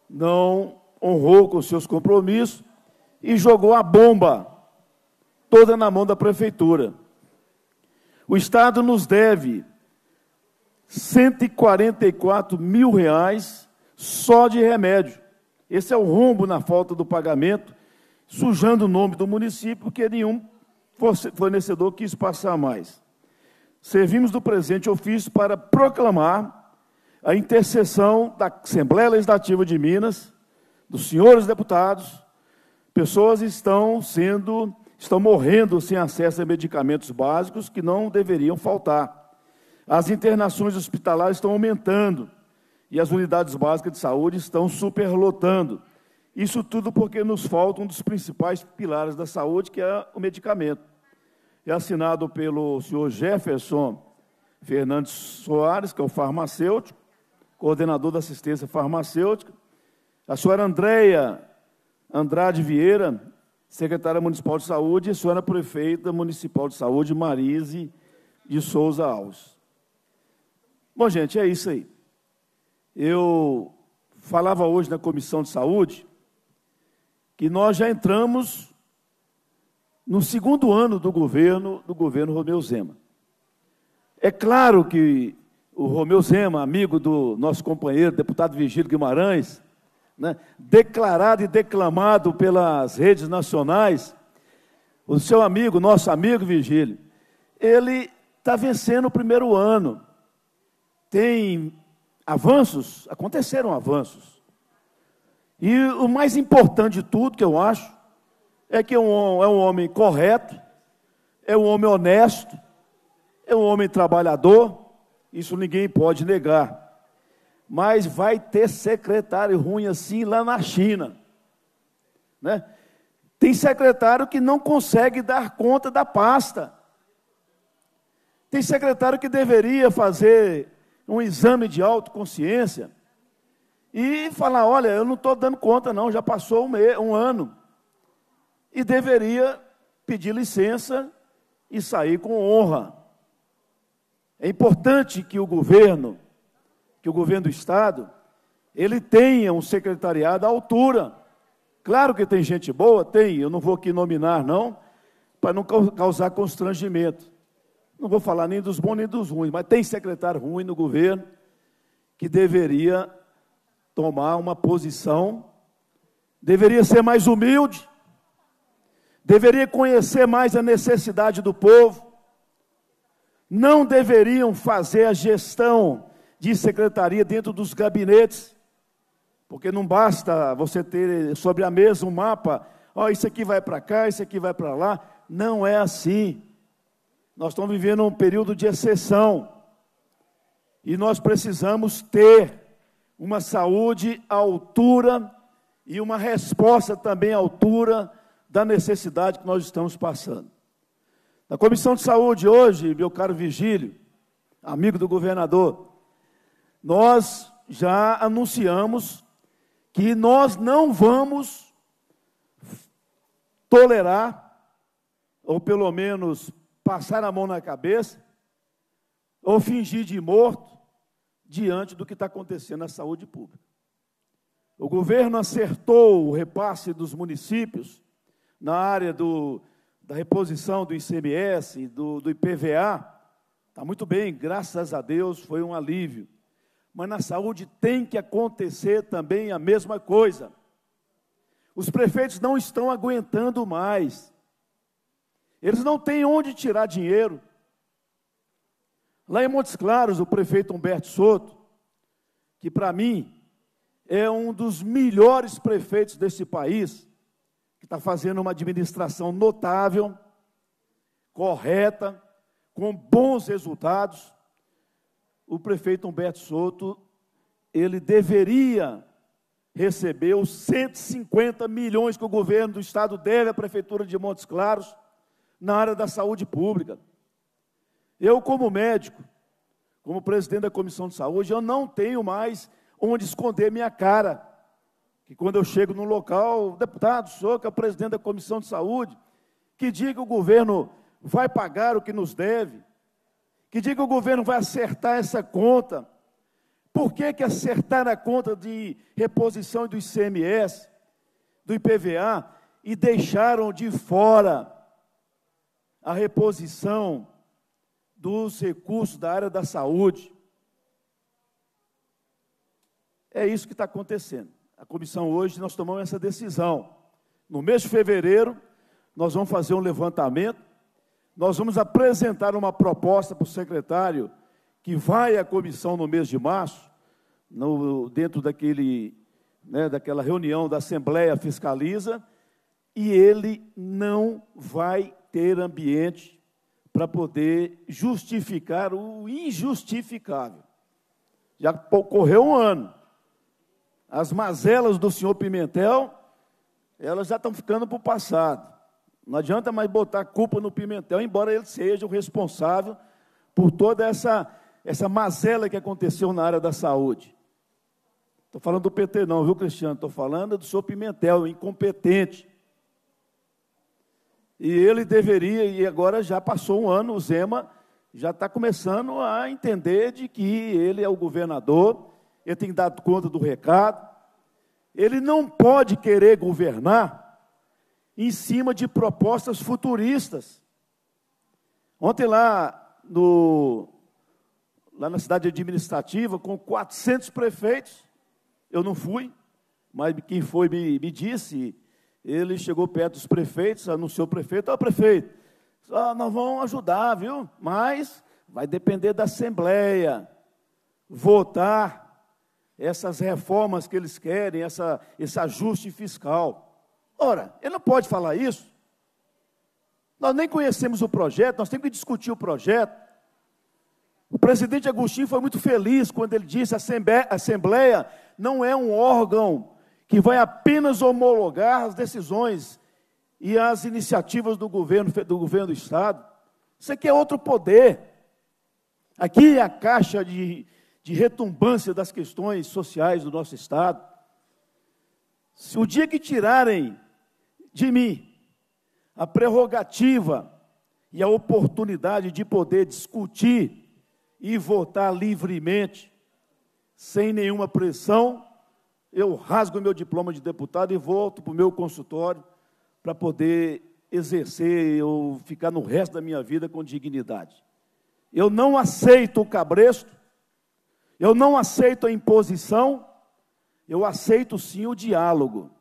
não honrou com seus compromissos e jogou a bomba toda na mão da prefeitura. O Estado nos deve 144 mil reais só de remédio. Esse é o rombo na falta do pagamento, sujando o nome do município, porque nenhum fornecedor quis passar mais. Servimos do presente ofício para proclamar a intercessão da Assembleia Legislativa de Minas, dos senhores deputados, pessoas estão sendo, estão morrendo sem acesso a medicamentos básicos que não deveriam faltar. As internações hospitalares estão aumentando e as unidades básicas de saúde estão superlotando. Isso tudo porque nos falta um dos principais pilares da saúde, que é o medicamento. É assinado pelo senhor Jefferson Fernandes Soares, que é o farmacêutico, coordenador da assistência farmacêutica, a senhora Andréia Andrade Vieira, secretária municipal de saúde, e a senhora prefeita municipal de saúde, Marise de Souza Alves. Bom, gente, é isso aí. Eu falava hoje na comissão de saúde que nós já entramos no segundo ano do governo do governo Romeu Zema. É claro que o Romeu Zema, amigo do nosso companheiro, deputado Vigílio Guimarães, né, declarado e declamado pelas redes nacionais, o seu amigo, nosso amigo Vigílio, ele está vencendo o primeiro ano. Tem avanços, aconteceram avanços. E o mais importante de tudo, que eu acho, é que é um, é um homem correto, é um homem honesto, é um homem trabalhador, isso ninguém pode negar. Mas vai ter secretário ruim assim lá na China. Né? Tem secretário que não consegue dar conta da pasta. Tem secretário que deveria fazer um exame de autoconsciência e falar: olha, eu não estou dando conta, não, já passou um, mês, um ano. E deveria pedir licença e sair com honra. É importante que o governo, que o governo do Estado, ele tenha um secretariado à altura. Claro que tem gente boa, tem, eu não vou aqui nominar, não, para não causar constrangimento. Não vou falar nem dos bons nem dos ruins, mas tem secretário ruim no governo que deveria tomar uma posição, deveria ser mais humilde, deveria conhecer mais a necessidade do povo, não deveriam fazer a gestão de secretaria dentro dos gabinetes, porque não basta você ter sobre a mesa um mapa, ó, oh, isso aqui vai para cá, isso aqui vai para lá, não é assim. Nós estamos vivendo um período de exceção. E nós precisamos ter uma saúde à altura e uma resposta também à altura da necessidade que nós estamos passando. Na comissão de saúde hoje, meu caro Vigílio, amigo do governador, nós já anunciamos que nós não vamos tolerar, ou pelo menos passar a mão na cabeça ou fingir de morto diante do que está acontecendo na saúde pública. O governo acertou o repasse dos municípios na área do, da reposição do ICMS, do, do IPVA. Está muito bem, graças a Deus, foi um alívio. Mas na saúde tem que acontecer também a mesma coisa. Os prefeitos não estão aguentando mais. Eles não têm onde tirar dinheiro. Lá em Montes Claros, o prefeito Humberto Soto, que para mim é um dos melhores prefeitos desse país, que está fazendo uma administração notável, correta, com bons resultados. O prefeito Humberto Soto, ele deveria receber os 150 milhões que o governo do estado deve à prefeitura de Montes Claros na área da saúde pública. Eu, como médico, como presidente da comissão de saúde, eu não tenho mais onde esconder minha cara. Que quando eu chego no local, deputado, sou que é presidente da comissão de saúde, que diga que o governo vai pagar o que nos deve, que diga que o governo vai acertar essa conta. Por que, que acertar a conta de reposição do ICMS, do IPVA, e deixaram de fora a reposição dos recursos da área da saúde. É isso que está acontecendo. a comissão hoje, nós tomamos essa decisão. No mês de fevereiro, nós vamos fazer um levantamento, nós vamos apresentar uma proposta para o secretário, que vai à comissão no mês de março, no, dentro daquele, né, daquela reunião da Assembleia Fiscaliza, e ele não vai ter ambiente para poder justificar o injustificável. Já correu um ano. As mazelas do senhor Pimentel, elas já estão ficando para o passado. Não adianta mais botar culpa no Pimentel, embora ele seja o responsável por toda essa, essa mazela que aconteceu na área da saúde. Estou falando do PT, não, viu, Cristiano? Estou falando do senhor Pimentel, incompetente. E ele deveria, e agora já passou um ano, o Zema já está começando a entender de que ele é o governador, ele tem dado conta do recado. Ele não pode querer governar em cima de propostas futuristas. Ontem lá no lá na cidade administrativa com 400 prefeitos, eu não fui, mas quem foi me, me disse, ele chegou perto dos prefeitos, anunciou o prefeito, ó oh, prefeito, ah, nós vamos ajudar, viu? Mas vai depender da Assembleia votar essas reformas que eles querem, essa, esse ajuste fiscal. Ora, ele não pode falar isso. Nós nem conhecemos o projeto, nós temos que discutir o projeto. O presidente Agostinho foi muito feliz quando ele disse: a Assembleia não é um órgão que vai apenas homologar as decisões e as iniciativas do governo do, governo do Estado. Isso aqui é outro poder. Aqui é a caixa de, de retumbância das questões sociais do nosso Estado. Se o dia que tirarem de mim a prerrogativa e a oportunidade de poder discutir e votar livremente, sem nenhuma pressão, eu rasgo meu diploma de deputado e volto para o meu consultório para poder exercer ou ficar no resto da minha vida com dignidade. Eu não aceito o cabresto, eu não aceito a imposição, eu aceito sim o diálogo.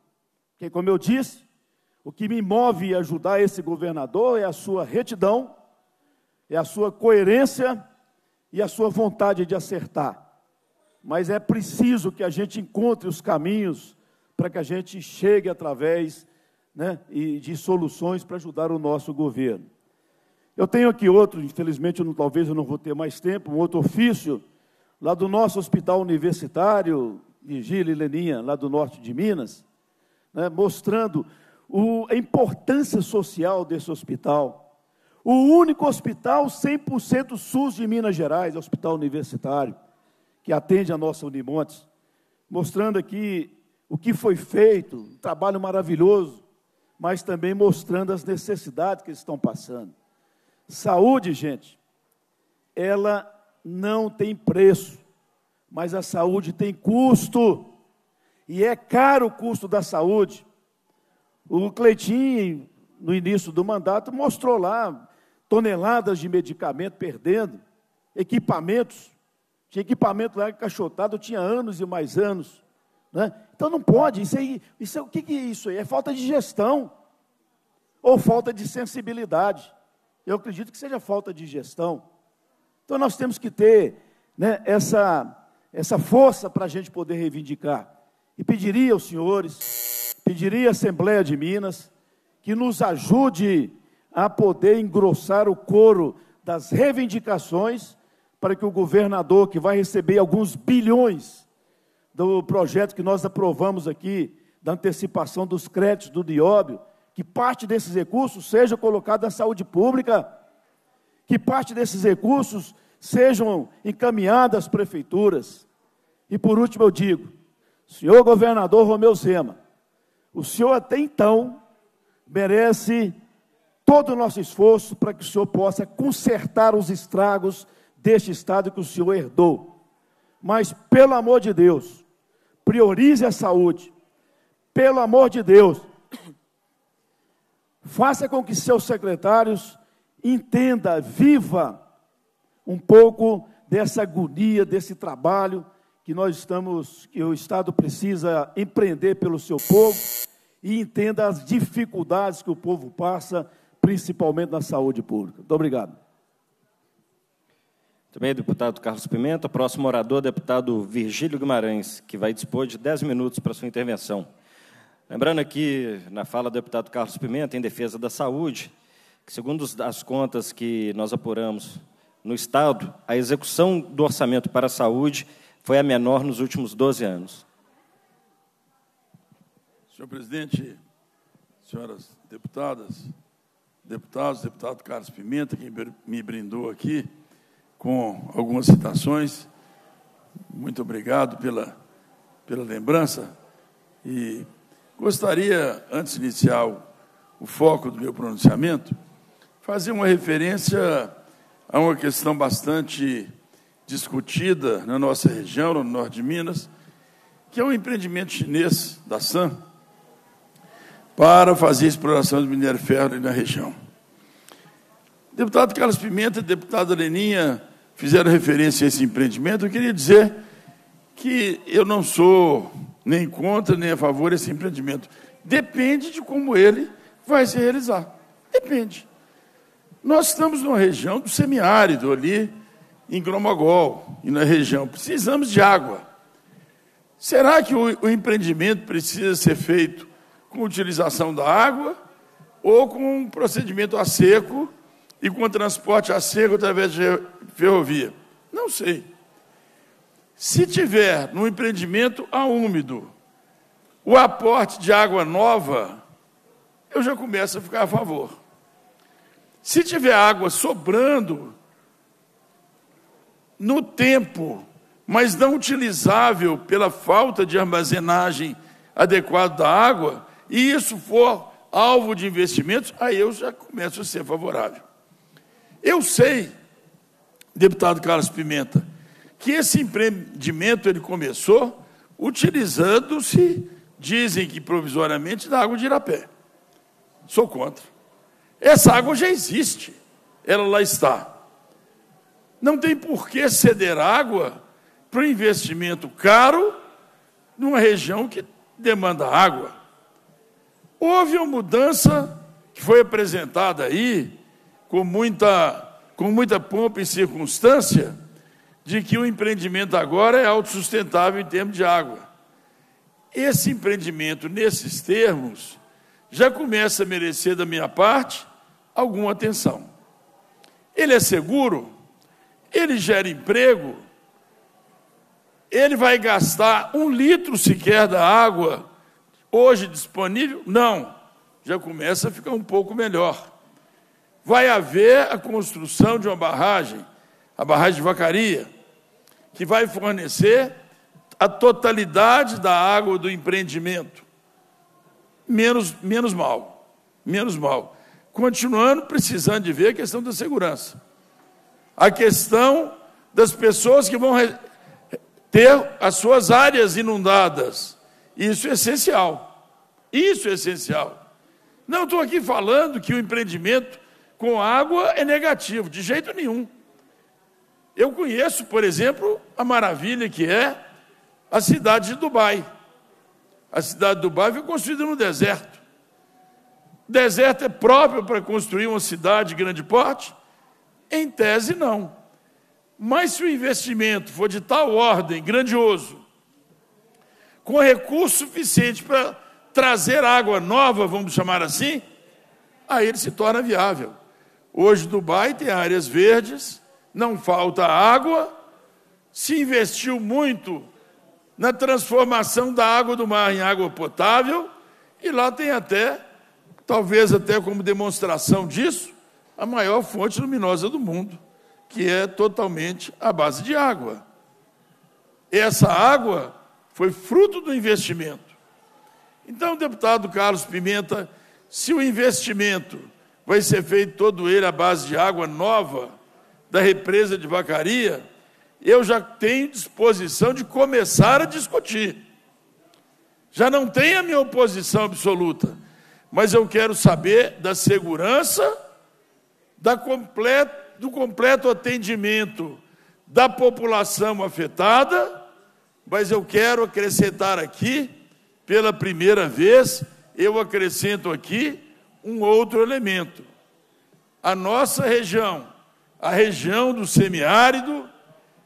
Porque, como eu disse, o que me move a ajudar esse governador é a sua retidão, é a sua coerência e a sua vontade de acertar. Mas é preciso que a gente encontre os caminhos para que a gente chegue através né, de soluções para ajudar o nosso governo. Eu tenho aqui outro, infelizmente, eu não, talvez eu não vou ter mais tempo, um outro ofício, lá do nosso hospital universitário, Vigília e Leninha, lá do norte de Minas, né, mostrando o, a importância social desse hospital. O único hospital 100% SUS de Minas Gerais, é o hospital universitário, que atende a nossa Unimontes, mostrando aqui o que foi feito, um trabalho maravilhoso, mas também mostrando as necessidades que eles estão passando. Saúde, gente, ela não tem preço, mas a saúde tem custo, e é caro o custo da saúde. O Cleitinho, no início do mandato, mostrou lá toneladas de medicamento perdendo, equipamentos. Tinha equipamento lá encaixotado, tinha anos e mais anos. Né? Então não pode, isso aí, isso, o que, que é isso aí? É falta de gestão ou falta de sensibilidade. Eu acredito que seja falta de gestão. Então nós temos que ter né, essa, essa força para a gente poder reivindicar. E pediria aos senhores pediria à Assembleia de Minas que nos ajude a poder engrossar o coro das reivindicações para que o governador, que vai receber alguns bilhões do projeto que nós aprovamos aqui, da antecipação dos créditos do Dióbio, que parte desses recursos seja colocado na saúde pública, que parte desses recursos sejam encaminhados às prefeituras. E por último eu digo, senhor governador Romeu Zema, o Senhor até então merece todo o nosso esforço para que o Senhor possa consertar os estragos deste estado que o Senhor herdou. Mas, pelo amor de Deus, priorize a saúde. Pelo amor de Deus, faça com que seus secretários entenda, viva um pouco dessa agonia, desse trabalho que nós estamos, que o Estado precisa empreender pelo seu povo e entenda as dificuldades que o povo passa, principalmente na saúde pública. Muito obrigado. Também, deputado Carlos Pimenta. Próximo orador, deputado Virgílio Guimarães, que vai dispor de 10 minutos para sua intervenção. Lembrando aqui, na fala do deputado Carlos Pimenta, em defesa da saúde, que, segundo as contas que nós apuramos no Estado, a execução do orçamento para a saúde foi a menor nos últimos 12 anos. Senhor presidente, senhoras deputadas, deputados, deputado Carlos Pimenta, que me brindou aqui com algumas citações. Muito obrigado pela, pela lembrança. E gostaria, antes de iniciar o, o foco do meu pronunciamento, fazer uma referência a uma questão bastante discutida na nossa região, no norte de Minas, que é um empreendimento chinês da SAM para fazer exploração de minério ferro na região. Deputado Carlos Pimenta e deputada Leninha fizeram referência a esse empreendimento. Eu queria dizer que eu não sou nem contra nem a favor desse empreendimento. Depende de como ele vai se realizar. Depende. Nós estamos numa região do semiárido ali, em Gromagol, e na região. Precisamos de água. Será que o, o empreendimento precisa ser feito com utilização da água ou com um procedimento a seco e com transporte a seco através de ferrovia? Não sei. Se tiver no empreendimento a úmido o aporte de água nova, eu já começo a ficar a favor. Se tiver água sobrando no tempo, mas não utilizável pela falta de armazenagem adequada da água, e isso for alvo de investimentos, aí eu já começo a ser favorável. Eu sei, deputado Carlos Pimenta, que esse empreendimento ele começou utilizando-se, dizem que provisoriamente, da água de Irapé. Sou contra. Essa água já existe, ela lá está. Não tem por que ceder água para um investimento caro numa região que demanda água. Houve uma mudança que foi apresentada aí com muita, com muita pompa e circunstância de que o empreendimento agora é autossustentável em termos de água. Esse empreendimento, nesses termos, já começa a merecer da minha parte alguma atenção. Ele é seguro, ele gera emprego, ele vai gastar um litro sequer da água hoje disponível? Não, já começa a ficar um pouco melhor. Vai haver a construção de uma barragem, a barragem de Vacaria, que vai fornecer a totalidade da água do empreendimento. Menos, menos mal, menos mal. Continuando precisando de ver a questão da segurança. A questão das pessoas que vão ter as suas áreas inundadas. Isso é essencial. Isso é essencial. Não estou aqui falando que o empreendimento com água é negativo, de jeito nenhum. Eu conheço, por exemplo, a maravilha que é a cidade de Dubai. A cidade de Dubai foi construída no deserto. O deserto é próprio para construir uma cidade de grande porte? Em tese, não. Mas se o investimento for de tal ordem, grandioso, com recurso suficiente para trazer água nova, vamos chamar assim, aí ele se torna viável. Hoje, Dubai tem áreas verdes, não falta água, se investiu muito na transformação da água do mar em água potável, e lá tem até, talvez até como demonstração disso, a maior fonte luminosa do mundo, que é totalmente a base de água. Essa água foi fruto do investimento. Então, deputado Carlos Pimenta, se o investimento vai ser feito todo ele à base de água nova da represa de Vacaria, eu já tenho disposição de começar a discutir. Já não tenho a minha oposição absoluta, mas eu quero saber da segurança da do completo atendimento da população afetada mas eu quero acrescentar aqui, pela primeira vez, eu acrescento aqui um outro elemento. A nossa região, a região do semiárido,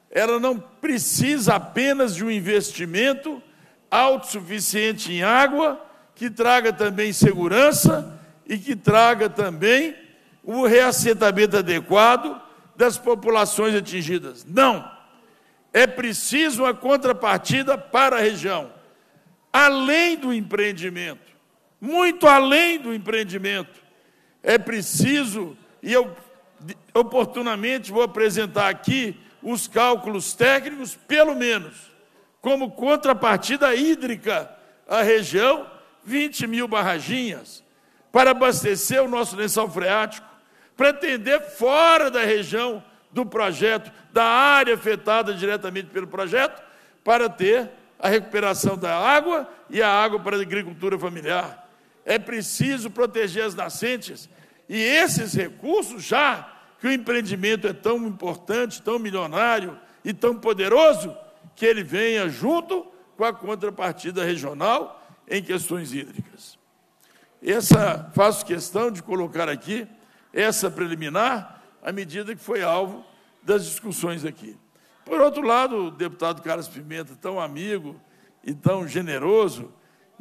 ela não precisa apenas de um investimento autossuficiente em água, que traga também segurança e que traga também o reassentamento adequado das populações atingidas. Não. É preciso uma contrapartida para a região, além do empreendimento, muito além do empreendimento. É preciso, e eu oportunamente vou apresentar aqui os cálculos técnicos, pelo menos, como contrapartida hídrica à região, 20 mil barraginhas, para abastecer o nosso lençol freático, para atender fora da região do projeto, da área afetada diretamente pelo projeto, para ter a recuperação da água e a água para a agricultura familiar. É preciso proteger as nascentes e esses recursos, já que o empreendimento é tão importante, tão milionário e tão poderoso, que ele venha junto com a contrapartida regional em questões hídricas. Essa faço questão de colocar aqui essa preliminar à medida que foi alvo das discussões aqui. Por outro lado, o deputado Carlos Pimenta, tão amigo e tão generoso,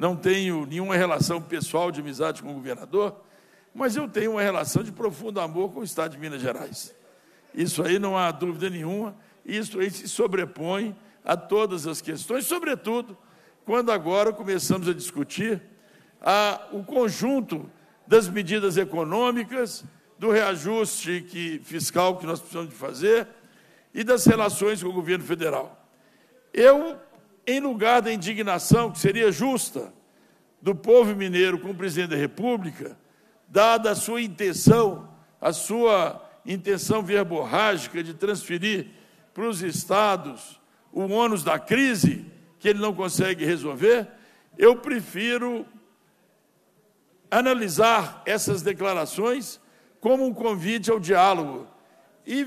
não tenho nenhuma relação pessoal de amizade com o governador, mas eu tenho uma relação de profundo amor com o Estado de Minas Gerais. Isso aí não há dúvida nenhuma, isso aí se sobrepõe a todas as questões, sobretudo quando agora começamos a discutir a, o conjunto das medidas econômicas do reajuste que, fiscal que nós precisamos de fazer e das relações com o governo federal. Eu, em lugar da indignação, que seria justa, do povo mineiro com o presidente da República, dada a sua intenção, a sua intenção verborrágica de transferir para os estados o ônus da crise, que ele não consegue resolver, eu prefiro analisar essas declarações como um convite ao diálogo. E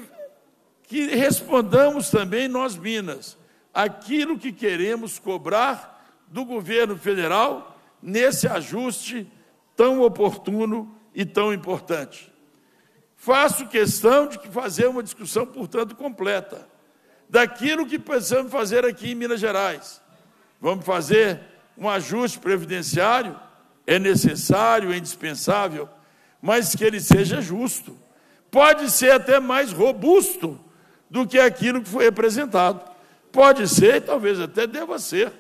que respondamos também nós, Minas, aquilo que queremos cobrar do governo federal nesse ajuste tão oportuno e tão importante. Faço questão de fazer uma discussão, portanto, completa daquilo que precisamos fazer aqui em Minas Gerais. Vamos fazer um ajuste previdenciário, é necessário, é indispensável, mas que ele seja justo. Pode ser até mais robusto do que aquilo que foi apresentado. Pode ser, talvez até deva ser,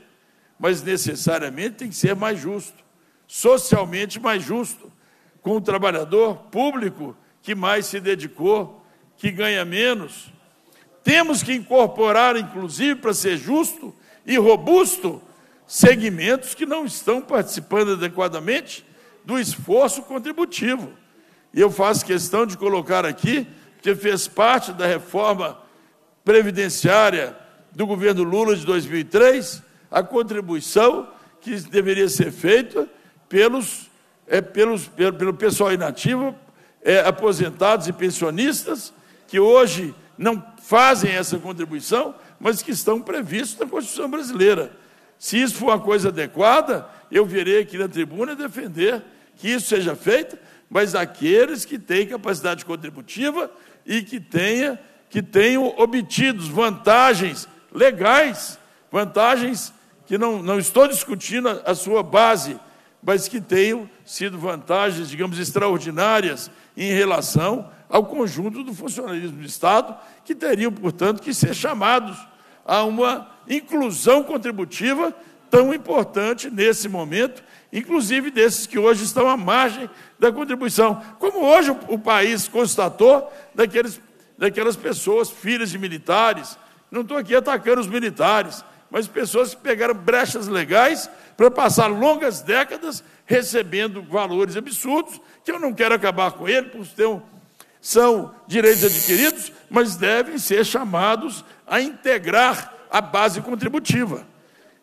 mas necessariamente tem que ser mais justo, socialmente mais justo, com o trabalhador público que mais se dedicou, que ganha menos. Temos que incorporar, inclusive, para ser justo e robusto, segmentos que não estão participando adequadamente do esforço contributivo. E eu faço questão de colocar aqui, que fez parte da reforma previdenciária do governo Lula de 2003, a contribuição que deveria ser feita pelos, é, pelos, pelo, pelo pessoal inativo, é, aposentados e pensionistas, que hoje não fazem essa contribuição, mas que estão previstos na Constituição brasileira. Se isso for uma coisa adequada, eu virei aqui na tribuna defender que isso seja feito, mas aqueles que têm capacidade contributiva e que, tenha, que tenham obtido vantagens legais, vantagens que não, não estou discutindo a, sua base, mas que tenham sido vantagens, digamos, extraordinárias em relação ao conjunto do funcionalismo do Estado, que teriam, portanto, que ser chamados a uma inclusão contributiva tão importante nesse momento inclusive desses que hoje estão à margem da contribuição. Como hoje o, o país constatou daqueles, daquelas pessoas, filhas de militares, não estou aqui atacando os militares, mas pessoas que pegaram brechas legais para passar longas décadas recebendo valores absurdos, que eu não quero acabar com ele, porque são direitos adquiridos, mas devem ser chamados a integrar a base contributiva.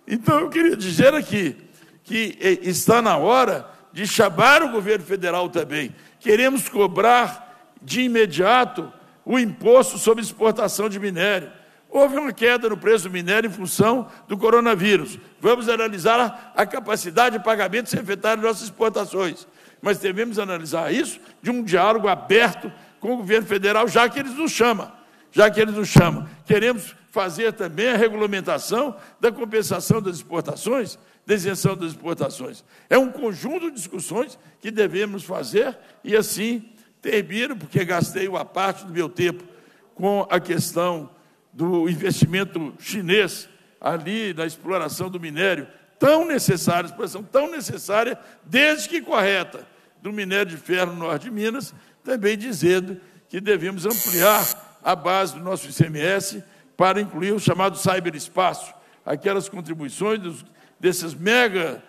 Então, eu queria dizer aqui, que eh, está na hora de chamar o governo federal também. Queremos cobrar de imediato o imposto sobre exportação de minério. Houve uma queda no preço do minério em função do coronavírus. Vamos analisar a capacidade de pagamento sem afetar nossas exportações. Mas devemos analisar isso de um diálogo aberto com o governo federal, já que eles nos chamam. Já que eles nos chamam. Queremos fazer também a regulamentação da compensação das exportações, da isenção das exportações. É um conjunto de discussões que devemos fazer e assim termino, porque gastei uma parte do meu tempo com a questão do investimento chinês ali na exploração do minério, tão necessária, exploração tão necessária, desde que correta, do minério de ferro no norte de Minas, também dizendo que devemos ampliar a base do nosso ICMS para incluir o chamado cyberespaço, aquelas contribuições dos, desses mega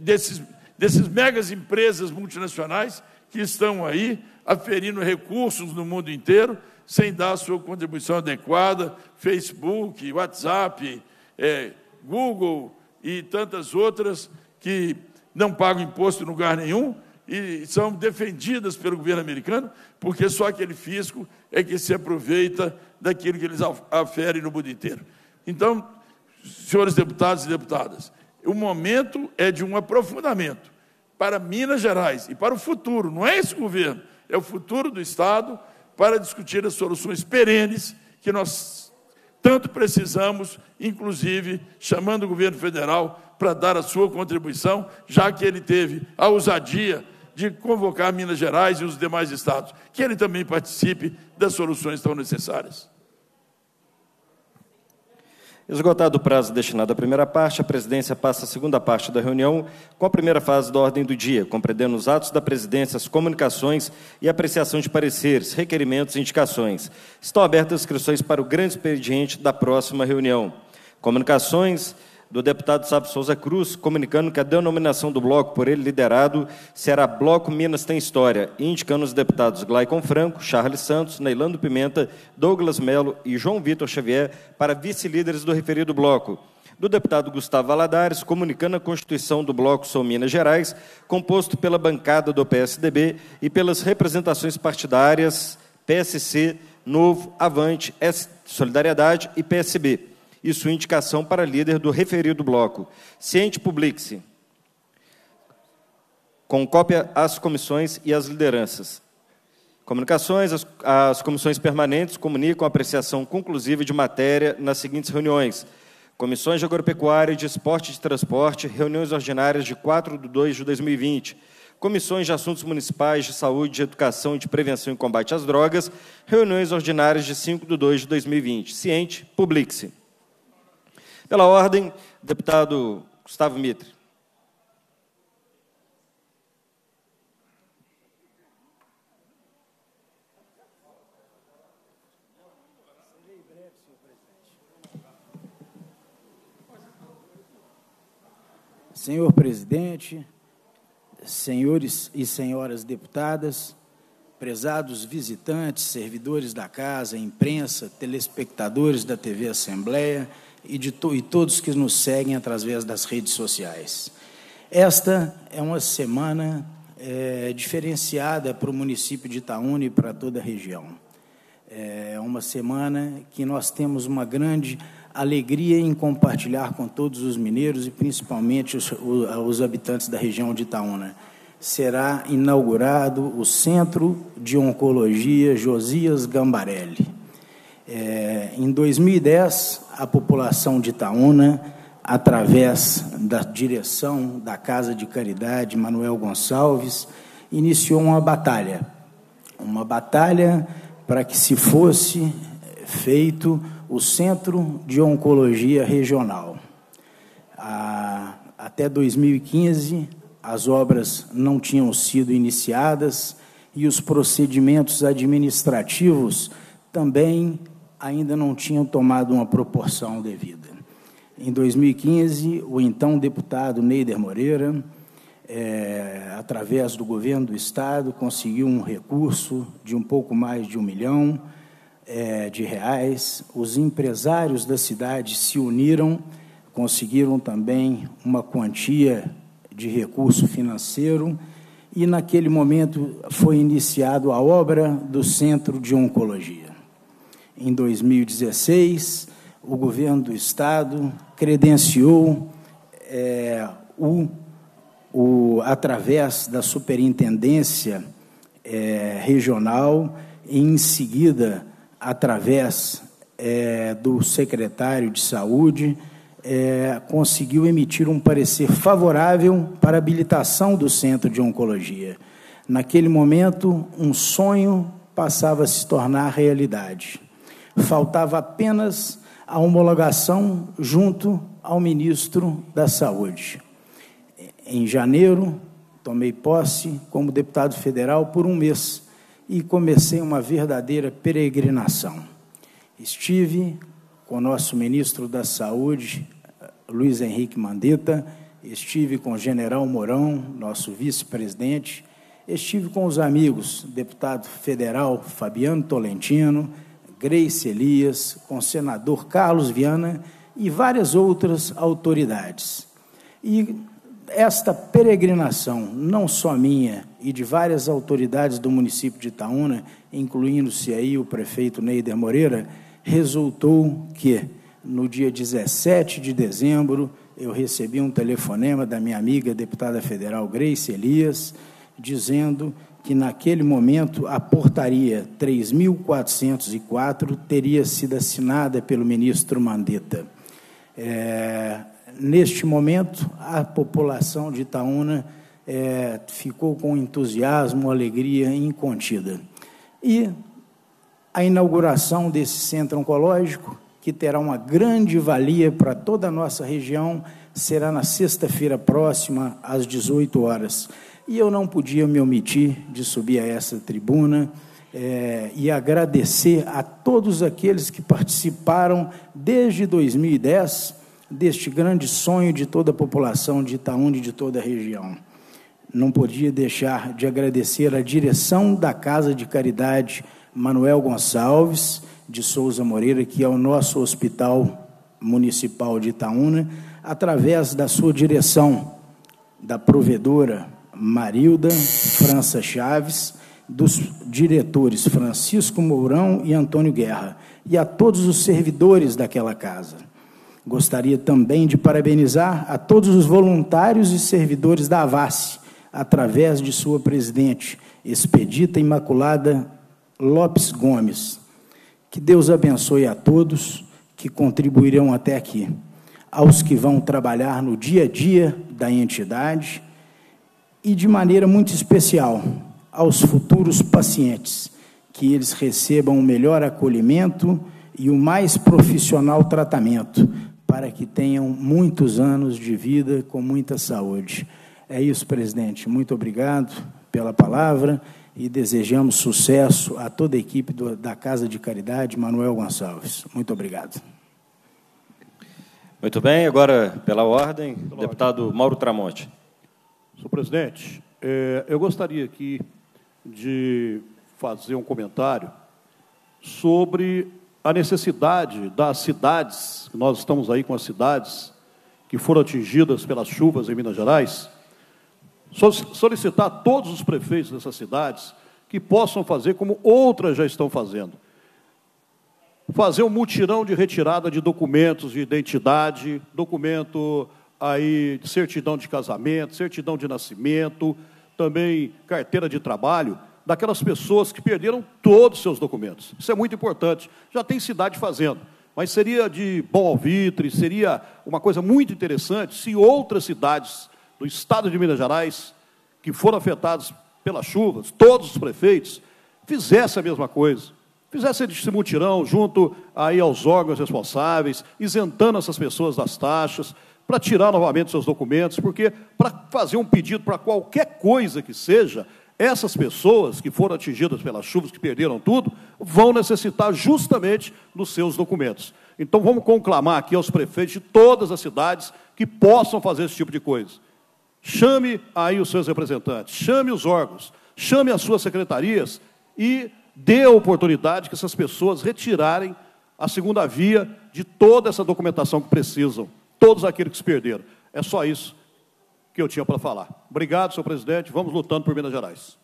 desses, desses megas empresas multinacionais que estão aí aferindo recursos no mundo inteiro sem dar a sua contribuição adequada, Facebook, WhatsApp, é, Google e tantas outras que não pagam imposto em lugar nenhum e são defendidas pelo governo americano, porque só aquele fisco é que se aproveita daquilo que eles aferem no mundo inteiro. Então, senhores deputados e deputadas, o momento é de um aprofundamento para Minas Gerais e para o futuro, não é esse governo, é o futuro do Estado, para discutir as soluções perenes que nós tanto precisamos, inclusive chamando o governo federal para dar a sua contribuição, já que ele teve a ousadia de convocar Minas Gerais e os demais estados, que ele também participe das soluções tão necessárias. Esgotado o prazo destinado à primeira parte, a presidência passa à segunda parte da reunião, com a primeira fase da ordem do dia, compreendendo os atos da presidência, as comunicações e apreciação de pareceres, requerimentos e indicações. Estão abertas as inscrições para o grande expediente da próxima reunião. Comunicações do deputado Sábio Souza Cruz, comunicando que a denominação do bloco por ele liderado será Bloco Minas Tem História, indicando os deputados Glaicon Franco, Charles Santos, Neilando Pimenta, Douglas Melo e João Vitor Xavier para vice-líderes do referido bloco. Do deputado Gustavo Valadares, comunicando a constituição do Bloco São Minas Gerais, composto pela bancada do PSDB e pelas representações partidárias PSC, Novo, Avante, Solidariedade e PSB e sua indicação para líder do referido bloco. Ciente publique-se. Com cópia às comissões e às lideranças. Comunicações, as, as comissões permanentes comunicam apreciação conclusiva de matéria nas seguintes reuniões. Comissões de Agropecuária e de Esporte e de Transporte, reuniões ordinárias de 4 de 2 de 2020. Comissões de Assuntos Municipais, de Saúde, de Educação e de Prevenção e Combate às Drogas, reuniões ordinárias de 5 de 2 de 2020. Ciente, publique-se. Pela ordem, deputado Gustavo Mitre. Senhor presidente, senhores e senhoras deputadas, prezados visitantes, servidores da casa, imprensa, telespectadores da TV Assembleia, e de to e todos que nos seguem através das redes sociais. Esta é uma semana é, diferenciada para o município de Itaúna e para toda a região. É uma semana que nós temos uma grande alegria em compartilhar com todos os mineiros e principalmente os, os habitantes da região de Itaúna. Será inaugurado o Centro de Oncologia Josias Gambarelli. É, em 2010, a população de Itaúna, através da direção da Casa de Caridade Manuel Gonçalves, iniciou uma batalha. Uma batalha para que se fosse feito o Centro de Oncologia Regional. até 2015, as obras não tinham sido iniciadas e os procedimentos administrativos também ainda não tinham tomado uma proporção devida. Em 2015, o então deputado Neider Moreira, é, através do governo do Estado, conseguiu um recurso de um pouco mais de um milhão é, de reais. Os empresários da cidade se uniram, conseguiram também uma quantia de recurso financeiro e, naquele momento, foi iniciado a obra do Centro de Oncologia. Em 2016, o governo do Estado credenciou é, o, o, através da superintendência é, regional, e em seguida, através é, do secretário de Saúde, é, conseguiu emitir um parecer favorável para a habilitação do Centro de Oncologia. Naquele momento, um sonho passava a se tornar realidade. Faltava apenas a homologação junto ao ministro da Saúde. Em janeiro, tomei posse como deputado federal por um mês e comecei uma verdadeira peregrinação. Estive com o nosso ministro da Saúde, Luiz Henrique Mandetta, estive com o general Mourão, nosso vice-presidente, estive com os amigos, deputado federal Fabiano Tolentino, Grace Elias, com o senador Carlos Viana e várias outras autoridades. E esta peregrinação, não só minha e de várias autoridades do município de Itaúna, incluindo-se aí o prefeito Neider Moreira, resultou que no dia 17 de dezembro, eu recebi um telefonema da minha amiga deputada federal Grace Elias, dizendo que naquele momento a portaria 3.404 teria sido assinada pelo ministro Mandetta. É, neste momento, a população de Itaúna é, ficou com entusiasmo, alegria incontida. E a inauguração desse centro oncológico que terá uma grande valia para toda a nossa região, será na sexta-feira próxima, às 18 horas. E eu não podia me omitir de subir a essa tribuna é, e agradecer a todos aqueles que participaram desde 2010 deste grande sonho de toda a população de Itaúna e de toda a região. Não podia deixar de agradecer a direção da Casa de Caridade Manuel Gonçalves, de Souza Moreira, que é o nosso hospital municipal de Itaúna, através da sua direção, da provedora Marilda França Chaves, dos diretores Francisco Mourão e Antônio Guerra, e a todos os servidores daquela casa. Gostaria também de parabenizar a todos os voluntários e servidores da Avassi, através de sua presidente, Expedita Imaculada Lopes Gomes, que Deus abençoe a todos que contribuirão até aqui, aos que vão trabalhar no dia a dia da entidade e, de maneira muito especial, aos futuros pacientes, que eles recebam o melhor acolhimento e o mais profissional tratamento, para que tenham muitos anos de vida com muita saúde. É isso, presidente. Muito obrigado pela palavra e desejamos sucesso a toda a equipe do, da Casa de Caridade Manuel Gonçalves. Muito obrigado. Muito bem, agora, pela ordem, pela deputado ordem. Mauro Tramonte. Senhor presidente, é, eu gostaria aqui de fazer um comentário sobre a necessidade das cidades, nós estamos aí com as cidades que foram atingidas pelas chuvas em Minas Gerais, solicitar a todos os prefeitos dessas cidades que possam fazer como outras já estão fazendo. Fazer um mutirão de retirada de documentos de identidade, documento aí certidão de casamento, certidão de nascimento, também carteira de trabalho, daquelas pessoas que perderam todos os seus documentos. Isso é muito importante. Já tem cidade fazendo. Mas seria de bom alvitre, seria uma coisa muito interessante se outras cidades do estado de Minas Gerais, que foram afetados pelas chuvas, todos os prefeitos, fizessem a mesma coisa. Fizessem esse mutirão junto aí aos órgãos responsáveis, isentando essas pessoas das taxas, para tirar novamente seus documentos, porque para fazer um pedido para qualquer coisa que seja, essas pessoas que foram atingidas pelas chuvas, que perderam tudo, vão necessitar justamente dos seus documentos. Então vamos conclamar aqui aos prefeitos de todas as cidades que possam fazer esse tipo de coisa. Chame aí os seus representantes, chame os órgãos, chame as suas secretarias e dê a oportunidade que essas pessoas retirarem a segunda via de toda essa documentação que precisam, todos aqueles que se perderam. É só isso que eu tinha para falar. Obrigado, senhor presidente. Vamos lutando por Minas Gerais.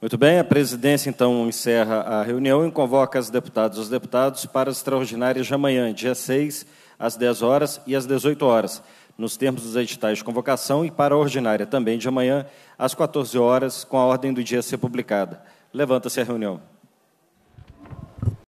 Muito bem, a presidência então encerra a reunião e convoca as deputadas e os deputados para as extraordinárias de amanhã, dia 6, às 10 horas e às 18 horas, nos termos dos editais de convocação, e para a ordinária também de amanhã, às 14 horas, com a ordem do dia a ser publicada. Levanta-se a reunião.